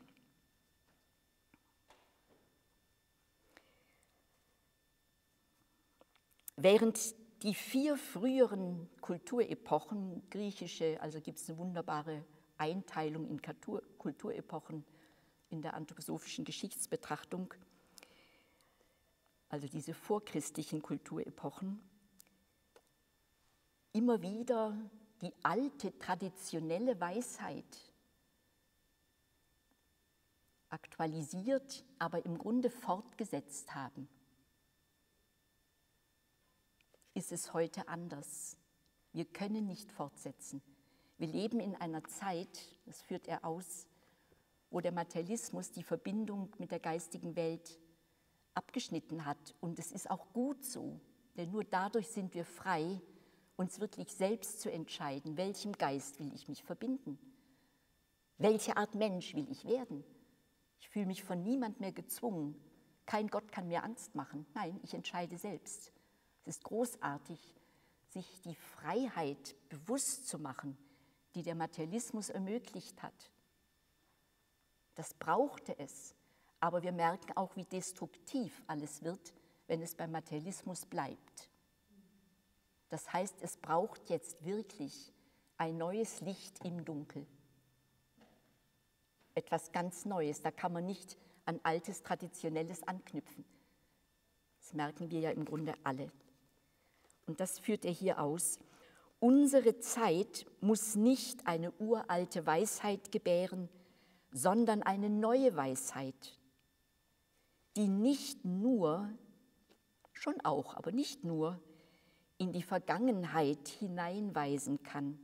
Während die vier früheren Kulturepochen, griechische, also gibt es eine wunderbare Einteilung in Kultur, Kulturepochen in der anthroposophischen Geschichtsbetrachtung, also diese vorchristlichen Kulturepochen, immer wieder die alte traditionelle Weisheit aktualisiert, aber im Grunde fortgesetzt haben. Ist es heute anders? Wir können nicht fortsetzen. Wir leben in einer Zeit, das führt er aus, wo der Materialismus die Verbindung mit der geistigen Welt abgeschnitten hat. Und es ist auch gut so, denn nur dadurch sind wir frei, uns wirklich selbst zu entscheiden, welchem Geist will ich mich verbinden, welche Art Mensch will ich werden. Ich fühle mich von niemand mehr gezwungen. Kein Gott kann mir Angst machen. Nein, ich entscheide selbst. Es ist großartig, sich die Freiheit bewusst zu machen, die der Materialismus ermöglicht hat. Das brauchte es, aber wir merken auch, wie destruktiv alles wird, wenn es beim Materialismus bleibt. Das heißt, es braucht jetzt wirklich ein neues Licht im Dunkel. Etwas ganz Neues, da kann man nicht an altes, traditionelles anknüpfen. Das merken wir ja im Grunde alle. Und das führt er hier aus. Unsere Zeit muss nicht eine uralte Weisheit gebären, sondern eine neue Weisheit, die nicht nur, schon auch, aber nicht nur in die Vergangenheit hineinweisen kann,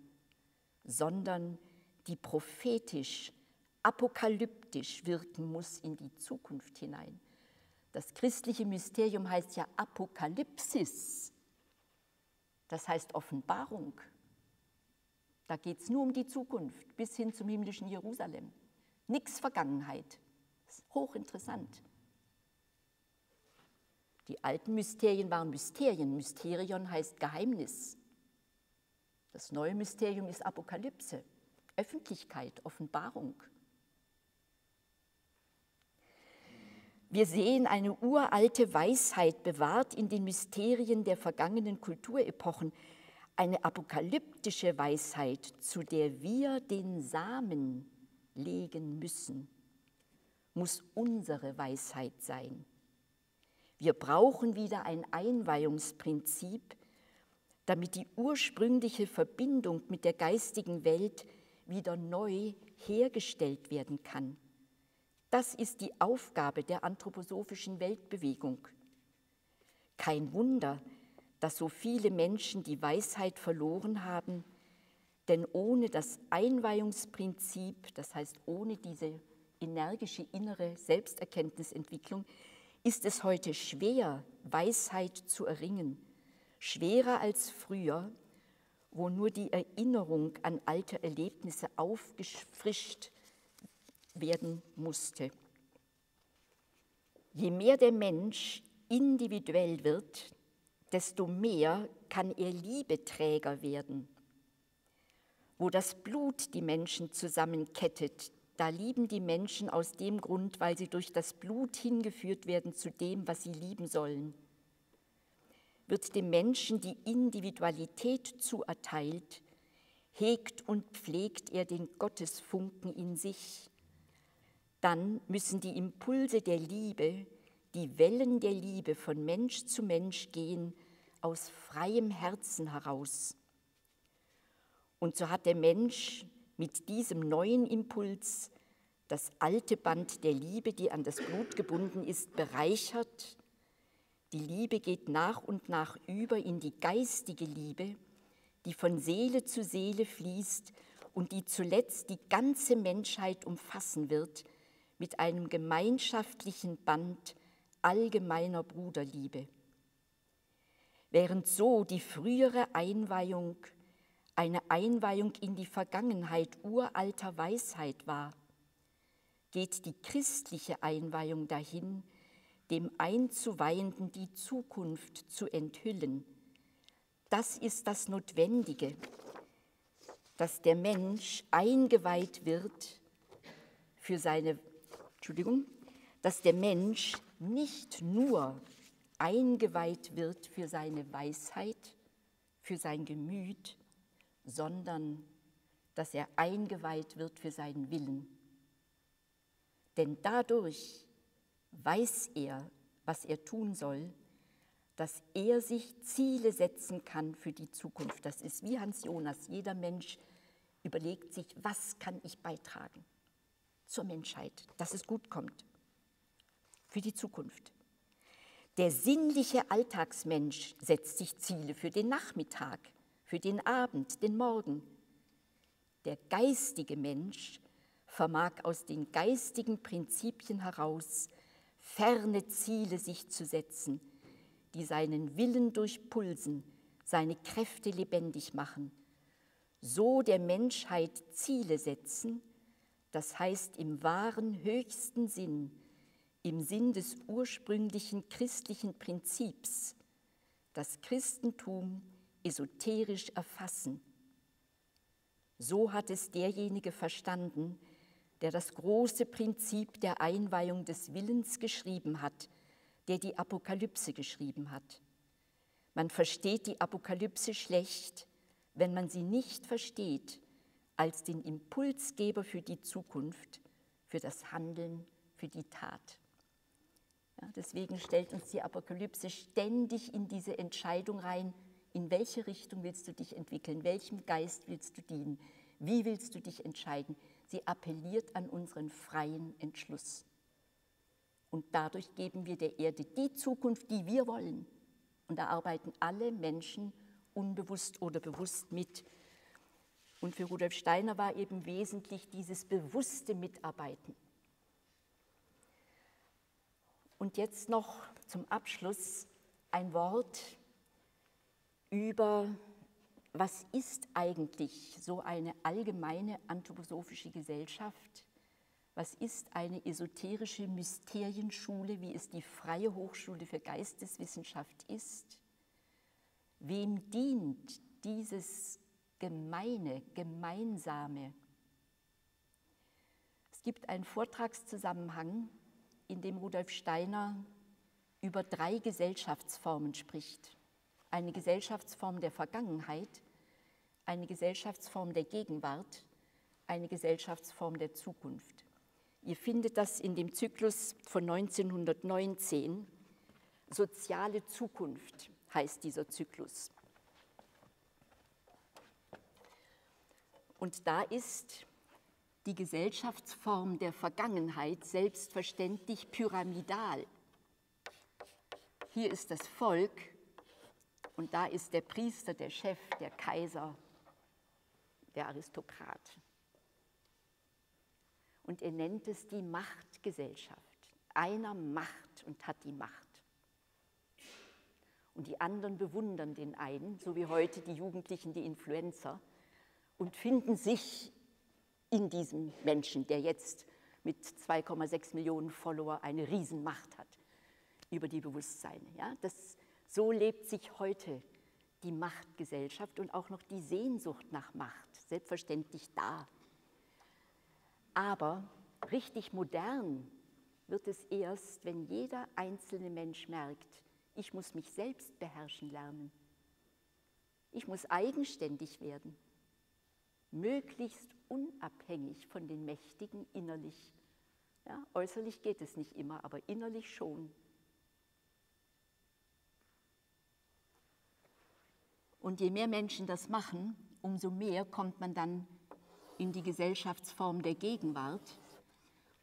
sondern die prophetisch, apokalyptisch wirken muss in die Zukunft hinein. Das christliche Mysterium heißt ja Apokalypsis. Das heißt Offenbarung. Da geht es nur um die Zukunft bis hin zum himmlischen Jerusalem. Nichts Vergangenheit. Das ist hochinteressant. Die alten Mysterien waren Mysterien. Mysterion heißt Geheimnis. Das neue Mysterium ist Apokalypse, Öffentlichkeit, Offenbarung. Wir sehen eine uralte Weisheit bewahrt in den Mysterien der vergangenen Kulturepochen, eine apokalyptische Weisheit, zu der wir den Samen legen müssen, muss unsere Weisheit sein. Wir brauchen wieder ein Einweihungsprinzip, damit die ursprüngliche Verbindung mit der geistigen Welt wieder neu hergestellt werden kann. Das ist die Aufgabe der anthroposophischen Weltbewegung. Kein Wunder, dass so viele Menschen die Weisheit verloren haben, denn ohne das Einweihungsprinzip, das heißt ohne diese energische innere Selbsterkenntnisentwicklung, ist es heute schwer, Weisheit zu erringen, schwerer als früher, wo nur die Erinnerung an alte Erlebnisse aufgefrischt werden musste. Je mehr der Mensch individuell wird, desto mehr kann er Liebeträger werden. Wo das Blut die Menschen zusammenkettet, da lieben die Menschen aus dem Grund, weil sie durch das Blut hingeführt werden zu dem, was sie lieben sollen. Wird dem Menschen die Individualität zuerteilt, hegt und pflegt er den Gottesfunken in sich dann müssen die Impulse der Liebe, die Wellen der Liebe von Mensch zu Mensch gehen, aus freiem Herzen heraus. Und so hat der Mensch mit diesem neuen Impuls das alte Band der Liebe, die an das Blut gebunden ist, bereichert. Die Liebe geht nach und nach über in die geistige Liebe, die von Seele zu Seele fließt und die zuletzt die ganze Menschheit umfassen wird, mit einem gemeinschaftlichen Band allgemeiner Bruderliebe. Während so die frühere Einweihung eine Einweihung in die Vergangenheit uralter Weisheit war, geht die christliche Einweihung dahin, dem Einzuweihenden die Zukunft zu enthüllen. Das ist das Notwendige, dass der Mensch eingeweiht wird für seine Entschuldigung, dass der Mensch nicht nur eingeweiht wird für seine Weisheit, für sein Gemüt, sondern dass er eingeweiht wird für seinen Willen. Denn dadurch weiß er, was er tun soll, dass er sich Ziele setzen kann für die Zukunft. Das ist wie Hans Jonas. Jeder Mensch überlegt sich, was kann ich beitragen zur Menschheit, dass es gut kommt für die Zukunft. Der sinnliche Alltagsmensch setzt sich Ziele für den Nachmittag, für den Abend, den Morgen. Der geistige Mensch vermag aus den geistigen Prinzipien heraus ferne Ziele sich zu setzen, die seinen Willen durchpulsen, seine Kräfte lebendig machen. So der Menschheit Ziele setzen, das heißt im wahren höchsten Sinn, im Sinn des ursprünglichen christlichen Prinzips, das Christentum esoterisch erfassen. So hat es derjenige verstanden, der das große Prinzip der Einweihung des Willens geschrieben hat, der die Apokalypse geschrieben hat. Man versteht die Apokalypse schlecht, wenn man sie nicht versteht als den Impulsgeber für die Zukunft, für das Handeln, für die Tat. Ja, deswegen stellt uns die Apokalypse ständig in diese Entscheidung rein, in welche Richtung willst du dich entwickeln, welchem Geist willst du dienen, wie willst du dich entscheiden. Sie appelliert an unseren freien Entschluss. Und dadurch geben wir der Erde die Zukunft, die wir wollen. Und da arbeiten alle Menschen unbewusst oder bewusst mit. Und für Rudolf Steiner war eben wesentlich dieses bewusste Mitarbeiten. Und jetzt noch zum Abschluss ein Wort über, was ist eigentlich so eine allgemeine anthroposophische Gesellschaft? Was ist eine esoterische Mysterienschule, wie es die Freie Hochschule für Geisteswissenschaft ist? Wem dient dieses Gemeine, Gemeinsame? Es gibt einen Vortragszusammenhang, in dem Rudolf Steiner über drei Gesellschaftsformen spricht. Eine Gesellschaftsform der Vergangenheit, eine Gesellschaftsform der Gegenwart, eine Gesellschaftsform der Zukunft. Ihr findet das in dem Zyklus von 1919, Soziale Zukunft heißt dieser Zyklus. Und da ist die Gesellschaftsform der Vergangenheit selbstverständlich pyramidal. Hier ist das Volk und da ist der Priester, der Chef, der Kaiser, der Aristokrat. Und er nennt es die Machtgesellschaft. Einer macht und hat die Macht. Und die anderen bewundern den einen, so wie heute die Jugendlichen die Influencer, und finden sich in diesem Menschen, der jetzt mit 2,6 Millionen Follower eine Riesenmacht hat über die Bewusstseine. Ja? Das, so lebt sich heute die Machtgesellschaft und auch noch die Sehnsucht nach Macht, selbstverständlich da. Aber richtig modern wird es erst, wenn jeder einzelne Mensch merkt, ich muss mich selbst beherrschen lernen. Ich muss eigenständig werden, möglichst unabhängig von den Mächtigen innerlich. Ja, äußerlich geht es nicht immer, aber innerlich schon. Und je mehr Menschen das machen, umso mehr kommt man dann in die Gesellschaftsform der Gegenwart.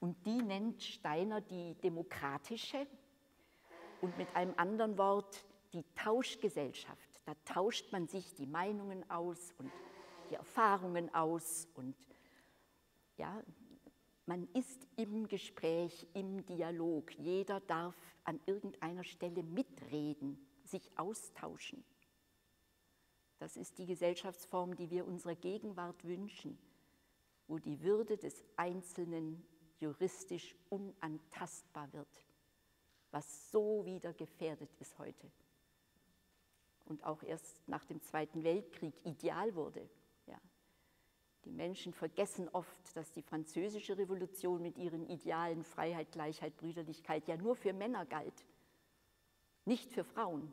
Und die nennt Steiner die demokratische und mit einem anderen Wort die Tauschgesellschaft. Da tauscht man sich die Meinungen aus und die Erfahrungen aus und ja, man ist im Gespräch, im Dialog. Jeder darf an irgendeiner Stelle mitreden, sich austauschen. Das ist die Gesellschaftsform, die wir unserer Gegenwart wünschen, wo die Würde des Einzelnen juristisch unantastbar wird was so wieder gefährdet ist heute und auch erst nach dem Zweiten Weltkrieg ideal wurde. Ja. Die Menschen vergessen oft, dass die französische Revolution mit ihren Idealen Freiheit, Gleichheit, Brüderlichkeit ja nur für Männer galt, nicht für Frauen.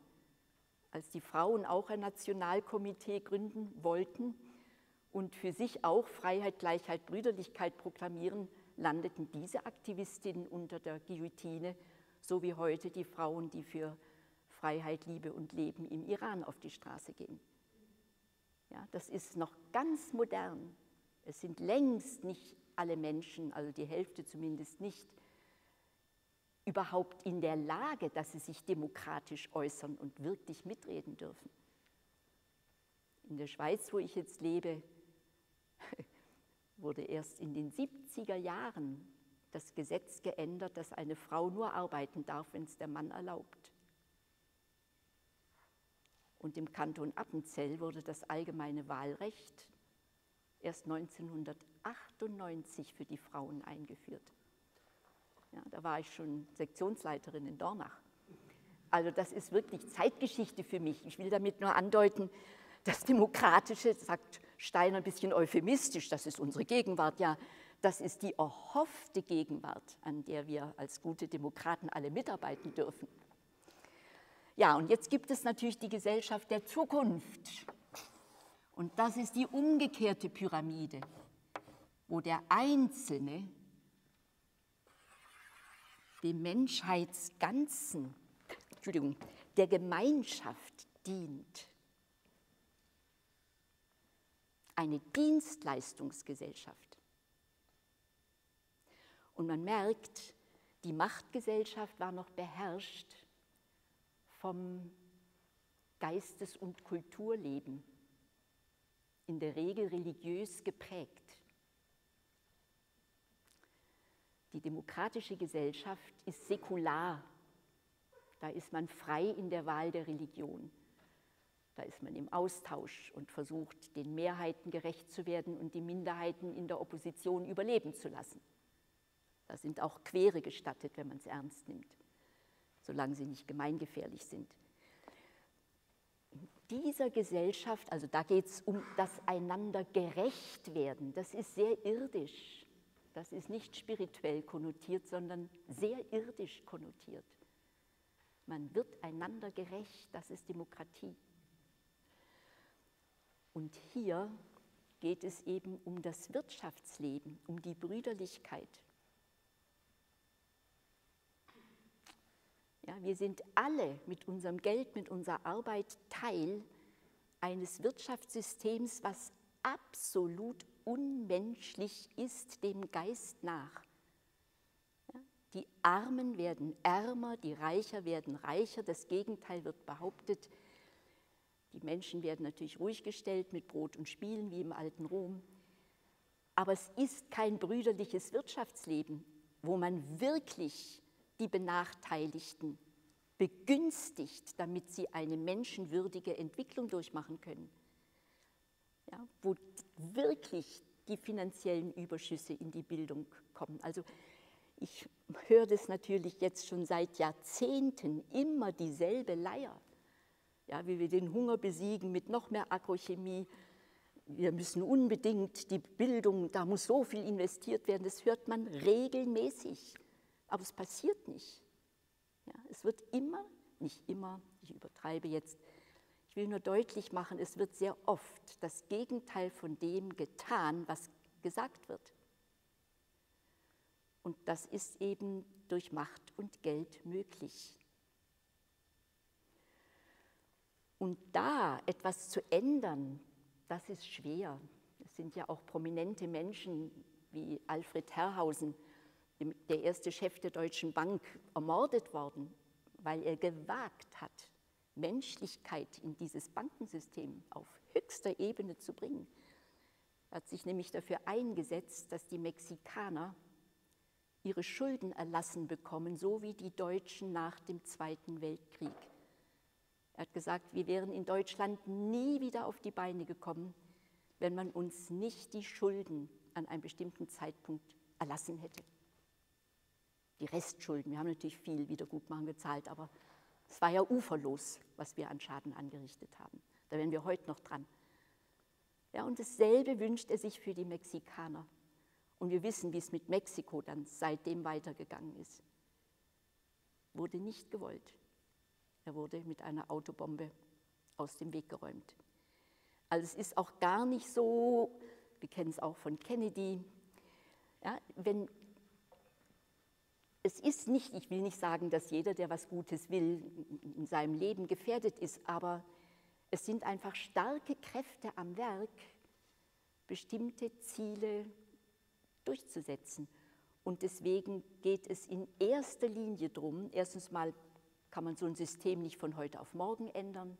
Als die Frauen auch ein Nationalkomitee gründen wollten und für sich auch Freiheit, Gleichheit, Brüderlichkeit proklamieren, landeten diese Aktivistinnen unter der Guillotine, so wie heute die Frauen, die für Freiheit, Liebe und Leben im Iran auf die Straße gehen. Ja, das ist noch ganz modern. Es sind längst nicht alle Menschen, also die Hälfte zumindest nicht, überhaupt in der Lage, dass sie sich demokratisch äußern und wirklich mitreden dürfen. In der Schweiz, wo ich jetzt lebe, wurde erst in den 70er Jahren das Gesetz geändert, dass eine Frau nur arbeiten darf, wenn es der Mann erlaubt. Und im Kanton Appenzell wurde das allgemeine Wahlrecht erst 1998 für die Frauen eingeführt. Ja, da war ich schon Sektionsleiterin in Dornach. Also das ist wirklich Zeitgeschichte für mich. Ich will damit nur andeuten, das Demokratische, sagt Steiner ein bisschen euphemistisch, das ist unsere Gegenwart, ja, das ist die erhoffte Gegenwart, an der wir als gute Demokraten alle mitarbeiten dürfen. Ja, und jetzt gibt es natürlich die Gesellschaft der Zukunft. Und das ist die umgekehrte Pyramide, wo der Einzelne dem Menschheitsganzen, Entschuldigung, der Gemeinschaft dient. Eine Dienstleistungsgesellschaft. Und man merkt, die Machtgesellschaft war noch beherrscht vom Geistes- und Kulturleben, in der Regel religiös geprägt. Die demokratische Gesellschaft ist säkular. Da ist man frei in der Wahl der Religion. Da ist man im Austausch und versucht, den Mehrheiten gerecht zu werden und die Minderheiten in der Opposition überleben zu lassen. Da sind auch Quere gestattet, wenn man es ernst nimmt, solange sie nicht gemeingefährlich sind. In dieser Gesellschaft, also da geht es um das einander gerecht werden, das ist sehr irdisch. Das ist nicht spirituell konnotiert, sondern sehr irdisch konnotiert. Man wird einander gerecht, das ist Demokratie. Und hier geht es eben um das Wirtschaftsleben, um die Brüderlichkeit. Ja, wir sind alle mit unserem Geld, mit unserer Arbeit Teil eines Wirtschaftssystems, was absolut unmenschlich ist dem Geist nach. Die Armen werden ärmer, die Reicher werden reicher, das Gegenteil wird behauptet. Die Menschen werden natürlich ruhig gestellt mit Brot und Spielen wie im alten Rom. Aber es ist kein brüderliches Wirtschaftsleben, wo man wirklich die Benachteiligten begünstigt, damit sie eine menschenwürdige Entwicklung durchmachen können wo wirklich die finanziellen Überschüsse in die Bildung kommen. Also ich höre das natürlich jetzt schon seit Jahrzehnten immer dieselbe Leier, ja, wie wir den Hunger besiegen mit noch mehr Agrochemie. Wir müssen unbedingt die Bildung, da muss so viel investiert werden, das hört man regelmäßig, aber es passiert nicht. Ja, es wird immer, nicht immer, ich übertreibe jetzt, ich will nur deutlich machen, es wird sehr oft das Gegenteil von dem getan, was gesagt wird. Und das ist eben durch Macht und Geld möglich. Und da etwas zu ändern, das ist schwer. Es sind ja auch prominente Menschen wie Alfred Herrhausen, der erste Chef der Deutschen Bank, ermordet worden, weil er gewagt hat, Menschlichkeit in dieses Bankensystem auf höchster Ebene zu bringen. Er hat sich nämlich dafür eingesetzt, dass die Mexikaner ihre Schulden erlassen bekommen, so wie die Deutschen nach dem Zweiten Weltkrieg. Er hat gesagt, wir wären in Deutschland nie wieder auf die Beine gekommen, wenn man uns nicht die Schulden an einem bestimmten Zeitpunkt erlassen hätte. Die Restschulden, wir haben natürlich viel Wiedergutmachen gezahlt, aber es war ja uferlos, was wir an Schaden angerichtet haben. Da wären wir heute noch dran. Ja, und dasselbe wünscht er sich für die Mexikaner. Und wir wissen, wie es mit Mexiko dann seitdem weitergegangen ist. Wurde nicht gewollt. Er wurde mit einer Autobombe aus dem Weg geräumt. Also es ist auch gar nicht so, wir kennen es auch von Kennedy, ja, wenn, es ist nicht, ich will nicht sagen, dass jeder, der was Gutes will, in seinem Leben gefährdet ist, aber es sind einfach starke Kräfte am Werk, bestimmte Ziele durchzusetzen. Und deswegen geht es in erster Linie darum, erstens mal kann man so ein System nicht von heute auf morgen ändern.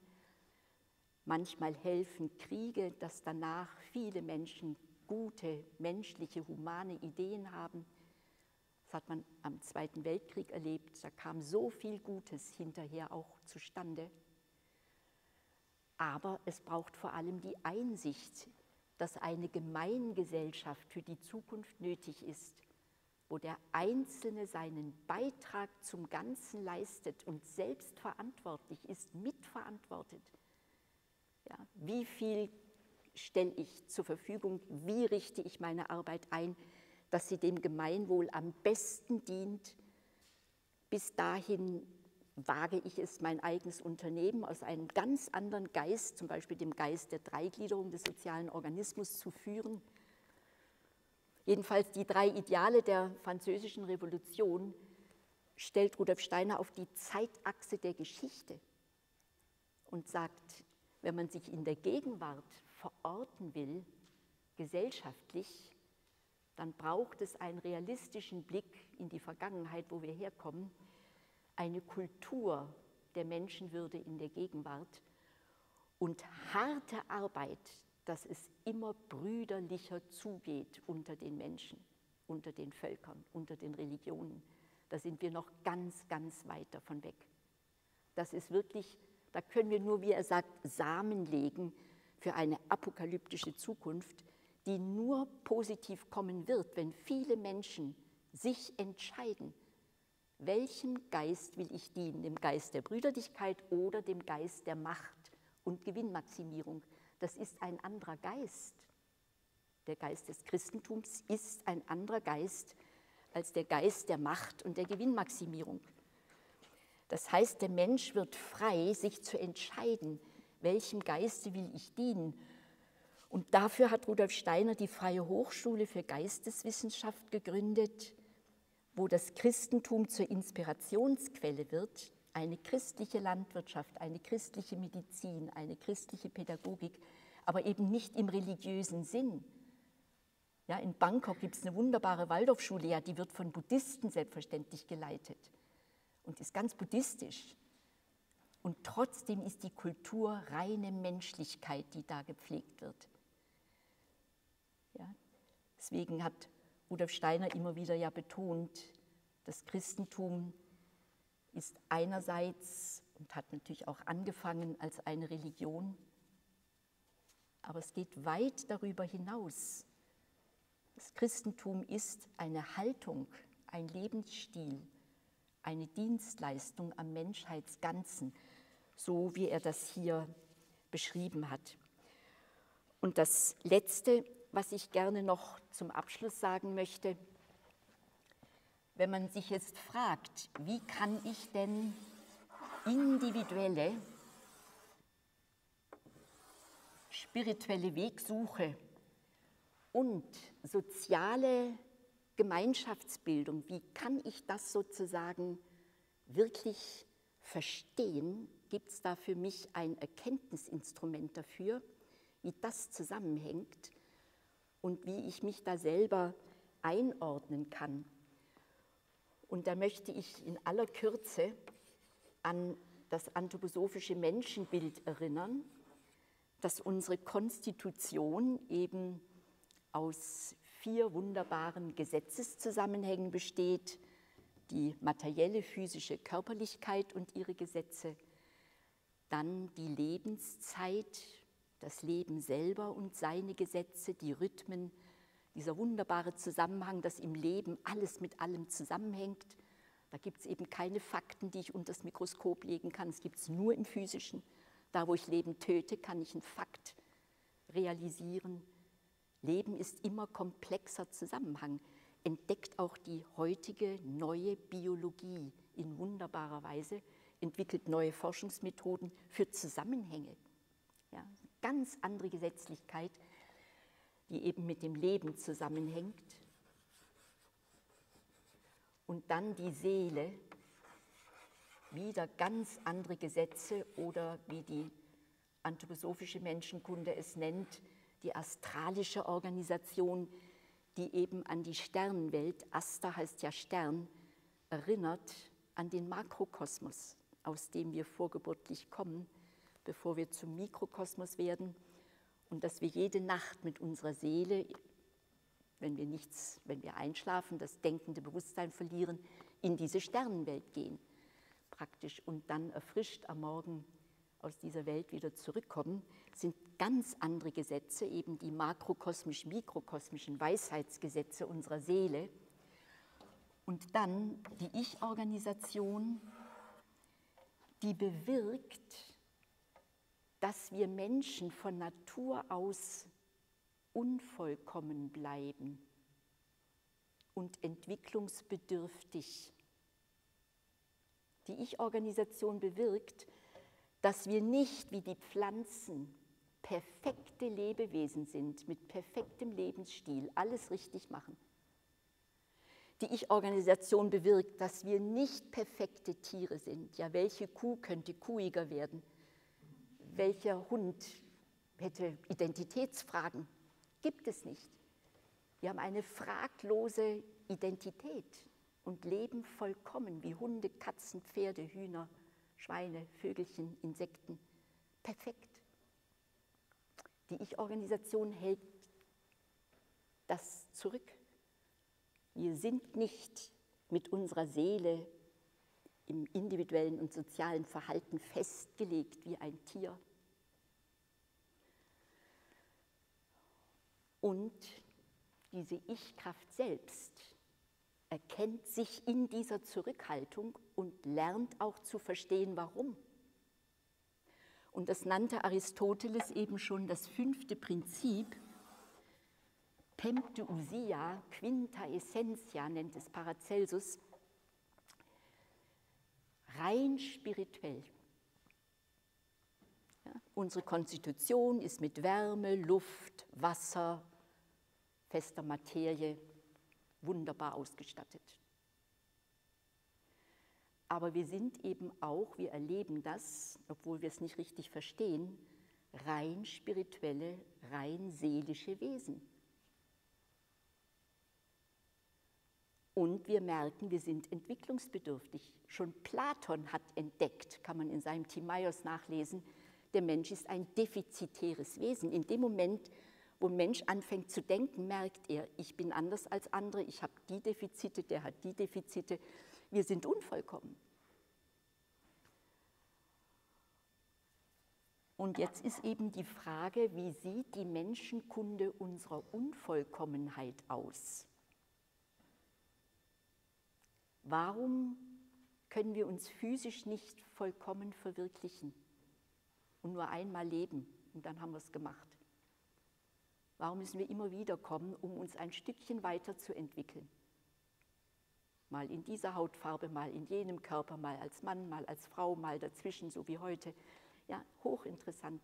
Manchmal helfen Kriege, dass danach viele Menschen gute, menschliche, humane Ideen haben. Das hat man am Zweiten Weltkrieg erlebt. Da kam so viel Gutes hinterher auch zustande. Aber es braucht vor allem die Einsicht, dass eine Gemeingesellschaft für die Zukunft nötig ist, wo der Einzelne seinen Beitrag zum Ganzen leistet und selbst verantwortlich ist, mitverantwortet. Ja, wie viel stelle ich zur Verfügung? Wie richte ich meine Arbeit ein, dass sie dem Gemeinwohl am besten dient? Bis dahin wage ich es, mein eigenes Unternehmen aus einem ganz anderen Geist, zum Beispiel dem Geist der Dreigliederung des sozialen Organismus, zu führen Jedenfalls die drei Ideale der französischen Revolution stellt Rudolf Steiner auf die Zeitachse der Geschichte und sagt, wenn man sich in der Gegenwart verorten will, gesellschaftlich, dann braucht es einen realistischen Blick in die Vergangenheit, wo wir herkommen, eine Kultur der Menschenwürde in der Gegenwart und harte Arbeit dass es immer brüderlicher zugeht unter den Menschen, unter den Völkern, unter den Religionen. Da sind wir noch ganz, ganz weit davon weg. Das ist wirklich, da können wir nur, wie er sagt, Samen legen für eine apokalyptische Zukunft, die nur positiv kommen wird, wenn viele Menschen sich entscheiden, welchem Geist will ich dienen, dem Geist der Brüderlichkeit oder dem Geist der Macht und Gewinnmaximierung das ist ein anderer Geist. Der Geist des Christentums ist ein anderer Geist als der Geist der Macht und der Gewinnmaximierung. Das heißt, der Mensch wird frei, sich zu entscheiden, welchem Geiste will ich dienen. Und dafür hat Rudolf Steiner die Freie Hochschule für Geisteswissenschaft gegründet, wo das Christentum zur Inspirationsquelle wird, eine christliche Landwirtschaft, eine christliche Medizin, eine christliche Pädagogik, aber eben nicht im religiösen Sinn. Ja, in Bangkok gibt es eine wunderbare Waldorfschule, ja, die wird von Buddhisten selbstverständlich geleitet und ist ganz buddhistisch. Und trotzdem ist die Kultur reine Menschlichkeit, die da gepflegt wird. Deswegen hat Rudolf Steiner immer wieder ja betont, das Christentum ist einerseits und hat natürlich auch angefangen als eine Religion, aber es geht weit darüber hinaus. Das Christentum ist eine Haltung, ein Lebensstil, eine Dienstleistung am Menschheitsganzen, so wie er das hier beschrieben hat. Und das Letzte, was ich gerne noch zum Abschluss sagen möchte, wenn man sich jetzt fragt, wie kann ich denn individuelle, spirituelle Wegsuche und soziale Gemeinschaftsbildung, wie kann ich das sozusagen wirklich verstehen? Gibt es da für mich ein Erkenntnisinstrument dafür, wie das zusammenhängt und wie ich mich da selber einordnen kann? Und da möchte ich in aller Kürze an das anthroposophische Menschenbild erinnern, dass unsere Konstitution eben aus vier wunderbaren Gesetzeszusammenhängen besteht, die materielle physische Körperlichkeit und ihre Gesetze, dann die Lebenszeit, das Leben selber und seine Gesetze, die Rhythmen, dieser wunderbare Zusammenhang, dass im Leben alles mit allem zusammenhängt. Da gibt es eben keine Fakten, die ich unter das Mikroskop legen kann. Es gibt es nur im Physischen. Da, wo ich Leben töte, kann ich einen Fakt realisieren. Leben ist immer komplexer Zusammenhang, entdeckt auch die heutige neue Biologie in wunderbarer Weise, entwickelt neue Forschungsmethoden für Zusammenhänge. Ja, ganz andere Gesetzlichkeit, die eben mit dem Leben zusammenhängt. Und dann die Seele, wieder ganz andere Gesetze oder wie die anthroposophische Menschenkunde es nennt, die astralische Organisation, die eben an die Sternenwelt, Asta heißt ja Stern, erinnert, an den Makrokosmos, aus dem wir vorgeburtlich kommen, bevor wir zum Mikrokosmos werden und dass wir jede Nacht mit unserer Seele, wenn wir nichts, wenn wir einschlafen, das denkende Bewusstsein verlieren, in diese Sternenwelt gehen, praktisch und dann erfrischt am Morgen aus dieser Welt wieder zurückkommen, sind ganz andere Gesetze, eben die makrokosmisch-mikrokosmischen Weisheitsgesetze unserer Seele. Und dann die Ich-Organisation, die bewirkt, dass wir Menschen von Natur aus unvollkommen bleiben und entwicklungsbedürftig. Die Ich-Organisation bewirkt, dass wir nicht wie die Pflanzen perfekte Lebewesen sind, mit perfektem Lebensstil, alles richtig machen. Die Ich-Organisation bewirkt, dass wir nicht perfekte Tiere sind. Ja, welche Kuh könnte kuhiger werden? Welcher Hund hätte Identitätsfragen? Gibt es nicht. Wir haben eine fraglose Identität und leben vollkommen wie Hunde, Katzen, Pferde, Hühner, Schweine, Vögelchen, Insekten. Perfekt. Die Ich-Organisation hält das zurück. Wir sind nicht mit unserer Seele im individuellen und sozialen Verhalten festgelegt wie ein Tier. Und diese Ich-Kraft selbst erkennt sich in dieser Zurückhaltung und lernt auch zu verstehen, warum. Und das nannte Aristoteles eben schon das fünfte Prinzip. Pempteusia quinta essentia nennt es Paracelsus, rein spirituell. Ja, unsere Konstitution ist mit Wärme, Luft, Wasser, fester Materie wunderbar ausgestattet. Aber wir sind eben auch, wir erleben das, obwohl wir es nicht richtig verstehen, rein spirituelle, rein seelische Wesen. Und wir merken, wir sind entwicklungsbedürftig. Schon Platon hat entdeckt, kann man in seinem Timaeus nachlesen, der Mensch ist ein defizitäres Wesen. In dem Moment, wo ein Mensch anfängt zu denken, merkt er, ich bin anders als andere, ich habe die Defizite, der hat die Defizite. Wir sind unvollkommen. Und jetzt ist eben die Frage, wie sieht die Menschenkunde unserer Unvollkommenheit aus? Warum können wir uns physisch nicht vollkommen verwirklichen und nur einmal leben und dann haben wir es gemacht? Warum müssen wir immer wieder kommen, um uns ein Stückchen weiterzuentwickeln? Mal in dieser Hautfarbe, mal in jenem Körper, mal als Mann, mal als Frau, mal dazwischen, so wie heute. Ja, hochinteressant.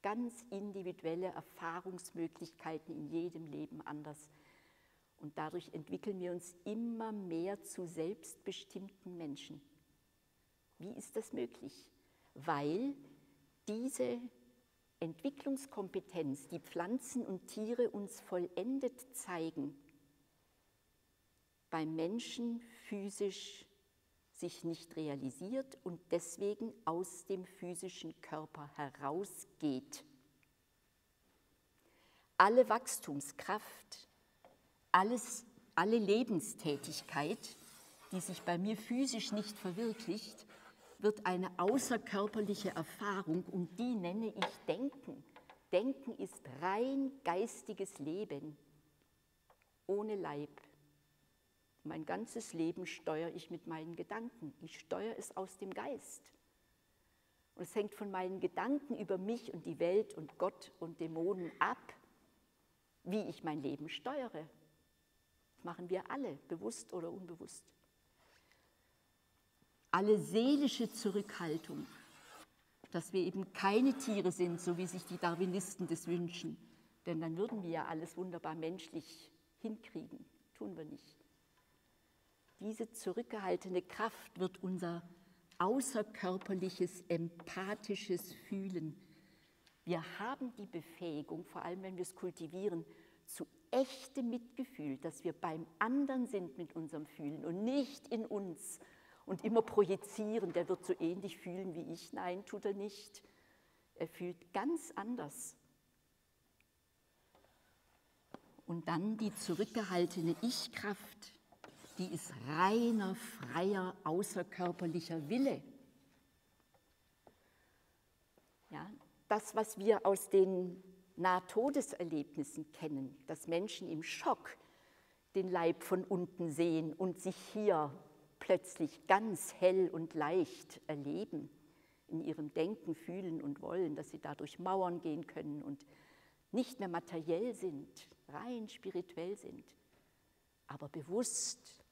Ganz individuelle Erfahrungsmöglichkeiten in jedem Leben anders. Und dadurch entwickeln wir uns immer mehr zu selbstbestimmten Menschen. Wie ist das möglich? Weil diese Entwicklungskompetenz, die Pflanzen und Tiere uns vollendet zeigen, beim Menschen physisch sich nicht realisiert und deswegen aus dem physischen Körper herausgeht. Alle Wachstumskraft, alles, alle Lebenstätigkeit, die sich bei mir physisch nicht verwirklicht, wird eine außerkörperliche Erfahrung und die nenne ich Denken. Denken ist rein geistiges Leben ohne Leib. Mein ganzes Leben steuere ich mit meinen Gedanken. Ich steuere es aus dem Geist. Und es hängt von meinen Gedanken über mich und die Welt und Gott und Dämonen ab, wie ich mein Leben steuere. Das machen wir alle, bewusst oder unbewusst alle seelische Zurückhaltung, dass wir eben keine Tiere sind, so wie sich die Darwinisten das wünschen. Denn dann würden wir ja alles wunderbar menschlich hinkriegen. Tun wir nicht. Diese zurückgehaltene Kraft wird unser außerkörperliches, empathisches Fühlen. Wir haben die Befähigung, vor allem wenn wir es kultivieren, zu echtem Mitgefühl, dass wir beim anderen sind mit unserem Fühlen und nicht in uns und immer projizieren, der wird so ähnlich fühlen wie ich. Nein, tut er nicht. Er fühlt ganz anders. Und dann die zurückgehaltene Ich-Kraft, die ist reiner, freier, außerkörperlicher Wille. Ja, das, was wir aus den Nahtodeserlebnissen kennen, dass Menschen im Schock den Leib von unten sehen und sich hier plötzlich ganz hell und leicht erleben, in ihrem Denken, Fühlen und Wollen, dass sie dadurch Mauern gehen können und nicht mehr materiell sind, rein spirituell sind, aber bewusst,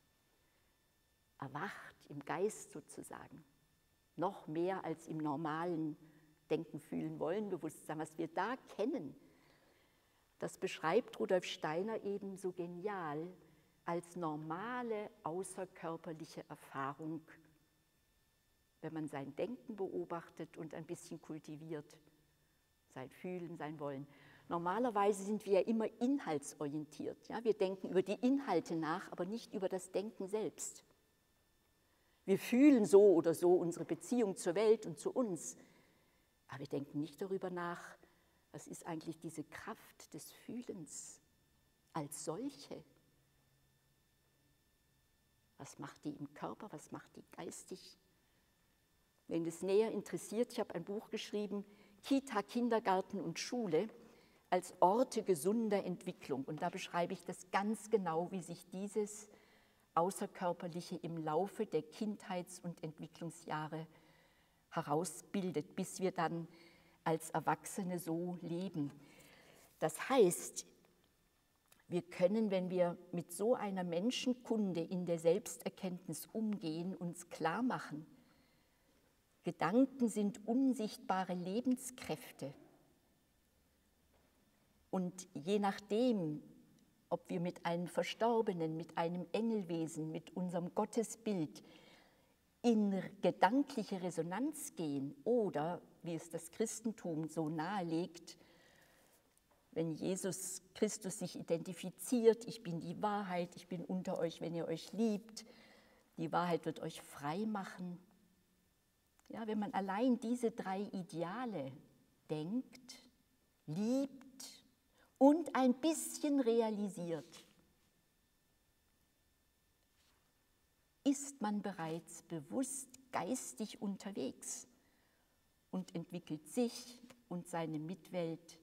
erwacht im Geist sozusagen, noch mehr als im normalen Denken, Fühlen, Wollen, Bewusstsein, was wir da kennen. Das beschreibt Rudolf Steiner eben so genial als normale außerkörperliche Erfahrung, wenn man sein Denken beobachtet und ein bisschen kultiviert, sein Fühlen, sein Wollen. Normalerweise sind wir ja immer inhaltsorientiert. Ja? Wir denken über die Inhalte nach, aber nicht über das Denken selbst. Wir fühlen so oder so unsere Beziehung zur Welt und zu uns, aber wir denken nicht darüber nach, was ist eigentlich diese Kraft des Fühlens als solche. Was macht die im Körper, was macht die geistig? Wenn das näher interessiert, ich habe ein Buch geschrieben, Kita, Kindergarten und Schule als Orte gesunder Entwicklung. Und da beschreibe ich das ganz genau, wie sich dieses Außerkörperliche im Laufe der Kindheits- und Entwicklungsjahre herausbildet, bis wir dann als Erwachsene so leben. Das heißt, wir können, wenn wir mit so einer Menschenkunde in der Selbsterkenntnis umgehen, uns klar machen, Gedanken sind unsichtbare Lebenskräfte. Und je nachdem, ob wir mit einem Verstorbenen, mit einem Engelwesen, mit unserem Gottesbild in gedankliche Resonanz gehen oder, wie es das Christentum so nahelegt, wenn Jesus Christus sich identifiziert, ich bin die Wahrheit, ich bin unter euch, wenn ihr euch liebt, die Wahrheit wird euch frei machen. Ja, wenn man allein diese drei Ideale denkt, liebt und ein bisschen realisiert, ist man bereits bewusst geistig unterwegs und entwickelt sich und seine Mitwelt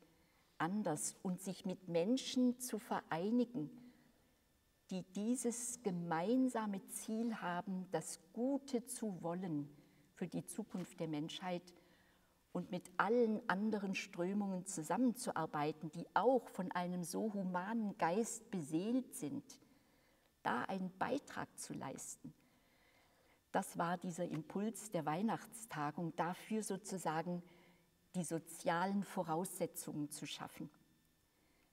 anders und sich mit Menschen zu vereinigen, die dieses gemeinsame Ziel haben, das Gute zu wollen für die Zukunft der Menschheit und mit allen anderen Strömungen zusammenzuarbeiten, die auch von einem so humanen Geist beseelt sind, da einen Beitrag zu leisten. Das war dieser Impuls der Weihnachtstagung, dafür sozusagen die sozialen Voraussetzungen zu schaffen.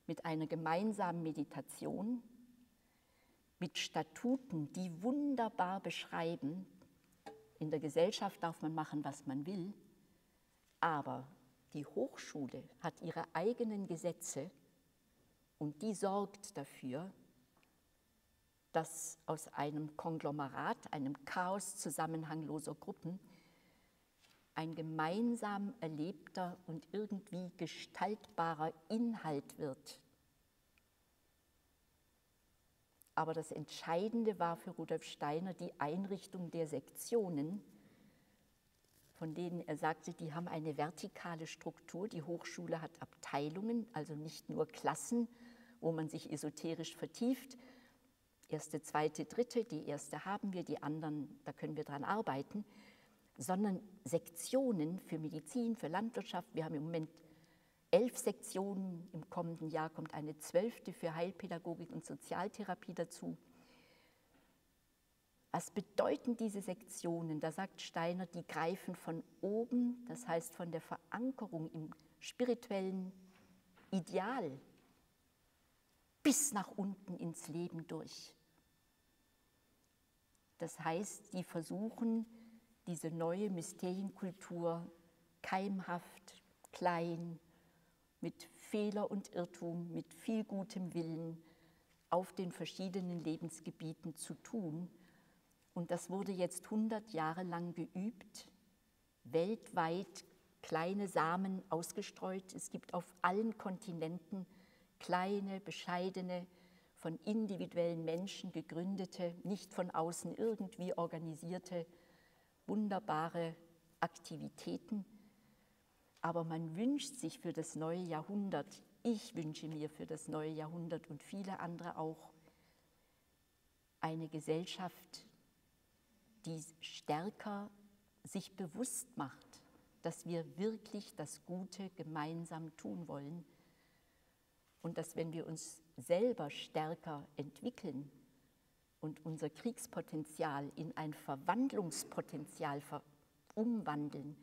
Mit einer gemeinsamen Meditation, mit Statuten, die wunderbar beschreiben, in der Gesellschaft darf man machen, was man will, aber die Hochschule hat ihre eigenen Gesetze und die sorgt dafür, dass aus einem Konglomerat, einem Chaos zusammenhangloser Gruppen, ein gemeinsam erlebter und irgendwie gestaltbarer Inhalt wird. Aber das Entscheidende war für Rudolf Steiner die Einrichtung der Sektionen, von denen er sagte, die haben eine vertikale Struktur. Die Hochschule hat Abteilungen, also nicht nur Klassen, wo man sich esoterisch vertieft. Erste, zweite, dritte, die erste haben wir, die anderen, da können wir dran arbeiten sondern Sektionen für Medizin, für Landwirtschaft. Wir haben im Moment elf Sektionen, im kommenden Jahr kommt eine zwölfte für Heilpädagogik und Sozialtherapie dazu. Was bedeuten diese Sektionen? Da sagt Steiner, die greifen von oben, das heißt von der Verankerung im spirituellen Ideal bis nach unten ins Leben durch. Das heißt, die versuchen, diese neue Mysterienkultur keimhaft, klein, mit Fehler und Irrtum, mit viel gutem Willen auf den verschiedenen Lebensgebieten zu tun. Und das wurde jetzt 100 Jahre lang geübt, weltweit kleine Samen ausgestreut. Es gibt auf allen Kontinenten kleine, bescheidene, von individuellen Menschen gegründete, nicht von außen irgendwie organisierte, wunderbare Aktivitäten. Aber man wünscht sich für das neue Jahrhundert, ich wünsche mir für das neue Jahrhundert und viele andere auch, eine Gesellschaft, die stärker sich bewusst macht, dass wir wirklich das Gute gemeinsam tun wollen und dass wenn wir uns selber stärker entwickeln und unser Kriegspotenzial in ein Verwandlungspotenzial umwandeln,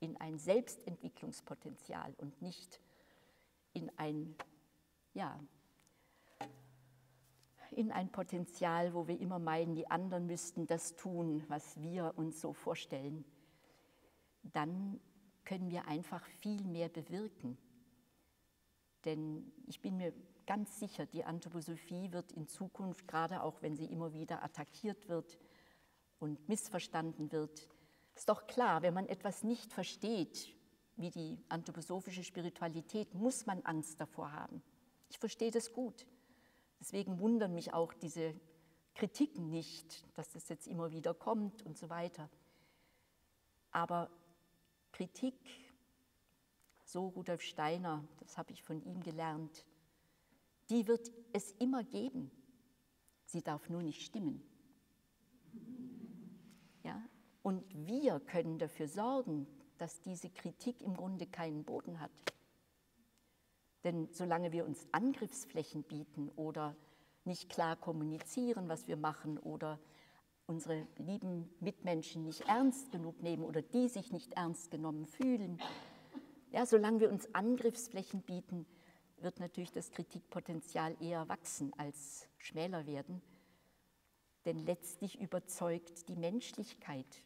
in ein Selbstentwicklungspotenzial und nicht in ein, ja, in ein Potenzial, wo wir immer meinen, die anderen müssten das tun, was wir uns so vorstellen, dann können wir einfach viel mehr bewirken. Denn ich bin mir ganz sicher, die Anthroposophie wird in Zukunft, gerade auch wenn sie immer wieder attackiert wird und missverstanden wird, ist doch klar, wenn man etwas nicht versteht, wie die anthroposophische Spiritualität, muss man Angst davor haben. Ich verstehe das gut. Deswegen wundern mich auch diese Kritiken nicht, dass das jetzt immer wieder kommt und so weiter. Aber Kritik, so Rudolf Steiner, das habe ich von ihm gelernt, die wird es immer geben. Sie darf nur nicht stimmen. Ja? Und wir können dafür sorgen, dass diese Kritik im Grunde keinen Boden hat. Denn solange wir uns Angriffsflächen bieten oder nicht klar kommunizieren, was wir machen oder unsere lieben Mitmenschen nicht ernst genug nehmen oder die sich nicht ernst genommen fühlen, ja, solange wir uns Angriffsflächen bieten, wird natürlich das Kritikpotenzial eher wachsen als schmäler werden. Denn letztlich überzeugt die Menschlichkeit.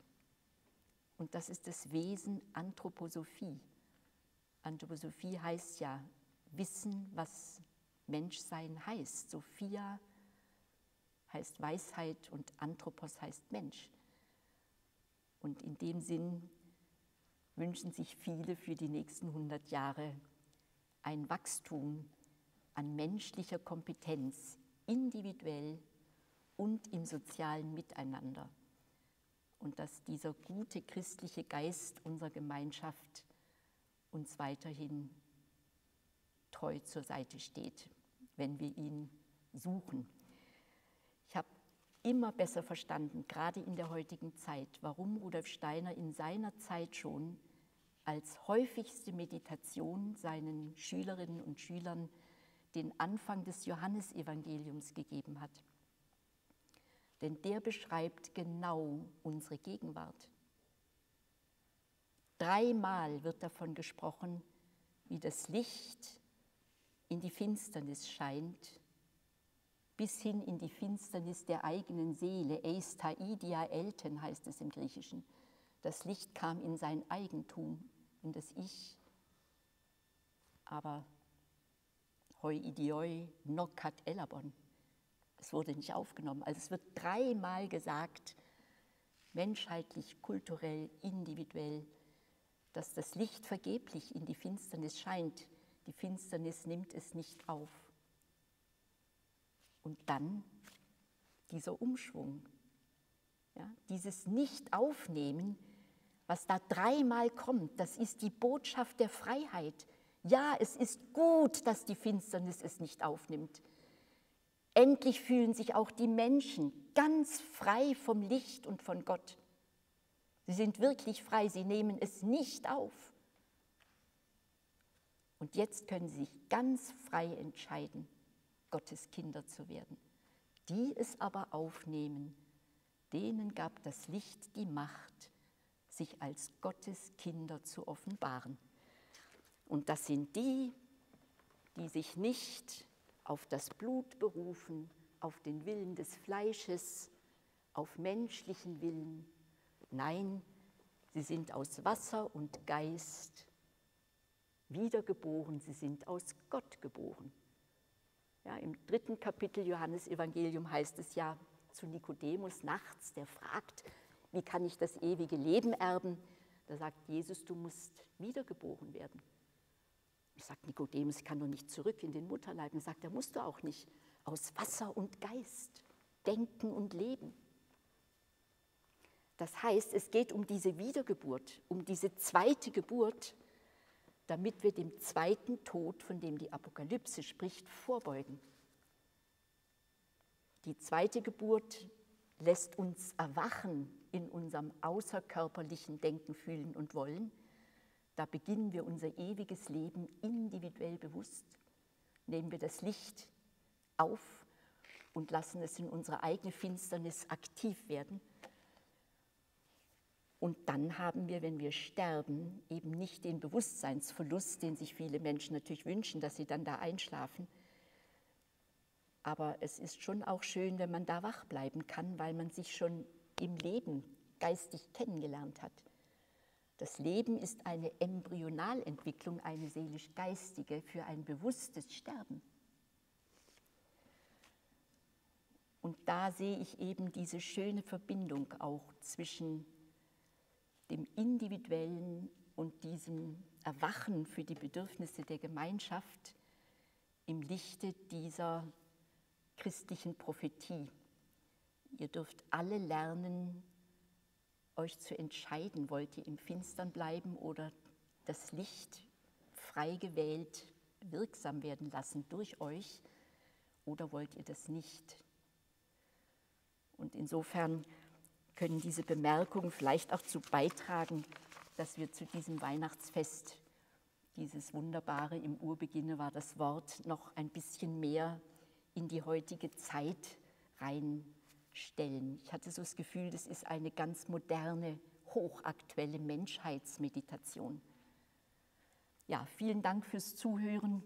Und das ist das Wesen Anthroposophie. Anthroposophie heißt ja Wissen, was Menschsein heißt. Sophia heißt Weisheit und Anthropos heißt Mensch. Und in dem Sinn wünschen sich viele für die nächsten 100 Jahre ein Wachstum an menschlicher Kompetenz, individuell und im sozialen Miteinander. Und dass dieser gute christliche Geist unserer Gemeinschaft uns weiterhin treu zur Seite steht, wenn wir ihn suchen. Ich habe immer besser verstanden, gerade in der heutigen Zeit, warum Rudolf Steiner in seiner Zeit schon als häufigste Meditation seinen Schülerinnen und Schülern den Anfang des Johannesevangeliums gegeben hat. Denn der beschreibt genau unsere Gegenwart. Dreimal wird davon gesprochen, wie das Licht in die Finsternis scheint, bis hin in die Finsternis der eigenen Seele. Eis taidia elten heißt es im Griechischen. Das Licht kam in sein Eigentum in das Ich. Aber hoi idioi nokat elabon. Es wurde nicht aufgenommen. Also es wird dreimal gesagt, menschheitlich, kulturell, individuell, dass das Licht vergeblich in die Finsternis scheint. Die Finsternis nimmt es nicht auf. Und dann dieser Umschwung, ja, dieses Nicht-Aufnehmen was da dreimal kommt, das ist die Botschaft der Freiheit. Ja, es ist gut, dass die Finsternis es nicht aufnimmt. Endlich fühlen sich auch die Menschen ganz frei vom Licht und von Gott. Sie sind wirklich frei, sie nehmen es nicht auf. Und jetzt können sie sich ganz frei entscheiden, Gottes Kinder zu werden. Die es aber aufnehmen, denen gab das Licht die Macht, sich als Gottes Kinder zu offenbaren. Und das sind die, die sich nicht auf das Blut berufen, auf den Willen des Fleisches, auf menschlichen Willen. Nein, sie sind aus Wasser und Geist wiedergeboren, sie sind aus Gott geboren. Ja, Im dritten Kapitel Johannes Evangelium heißt es ja zu Nikodemus nachts, der fragt, wie kann ich das ewige Leben erben? Da sagt Jesus, du musst wiedergeboren werden. Ich sagt Nikodemus, ich kann doch nicht zurück in den Mutterleib. Und sagt, er musst du auch nicht. Aus Wasser und Geist denken und leben. Das heißt, es geht um diese Wiedergeburt, um diese zweite Geburt, damit wir dem zweiten Tod, von dem die Apokalypse spricht, vorbeugen. Die zweite Geburt lässt uns erwachen in unserem außerkörperlichen Denken, Fühlen und Wollen. Da beginnen wir unser ewiges Leben individuell bewusst, nehmen wir das Licht auf und lassen es in unsere eigene Finsternis aktiv werden. Und dann haben wir, wenn wir sterben, eben nicht den Bewusstseinsverlust, den sich viele Menschen natürlich wünschen, dass sie dann da einschlafen. Aber es ist schon auch schön, wenn man da wach bleiben kann, weil man sich schon im Leben geistig kennengelernt hat. Das Leben ist eine Embryonalentwicklung, eine seelisch-geistige für ein bewusstes Sterben. Und da sehe ich eben diese schöne Verbindung auch zwischen dem Individuellen und diesem Erwachen für die Bedürfnisse der Gemeinschaft im Lichte dieser christlichen Prophetie. Ihr dürft alle lernen, euch zu entscheiden, wollt ihr im Finstern bleiben oder das Licht frei gewählt wirksam werden lassen durch euch oder wollt ihr das nicht? Und insofern können diese Bemerkungen vielleicht auch dazu beitragen, dass wir zu diesem Weihnachtsfest, dieses wunderbare im Urbeginne war das Wort, noch ein bisschen mehr in die heutige Zeit reinstellen. Ich hatte so das Gefühl, das ist eine ganz moderne, hochaktuelle Menschheitsmeditation. Ja, vielen Dank fürs Zuhören.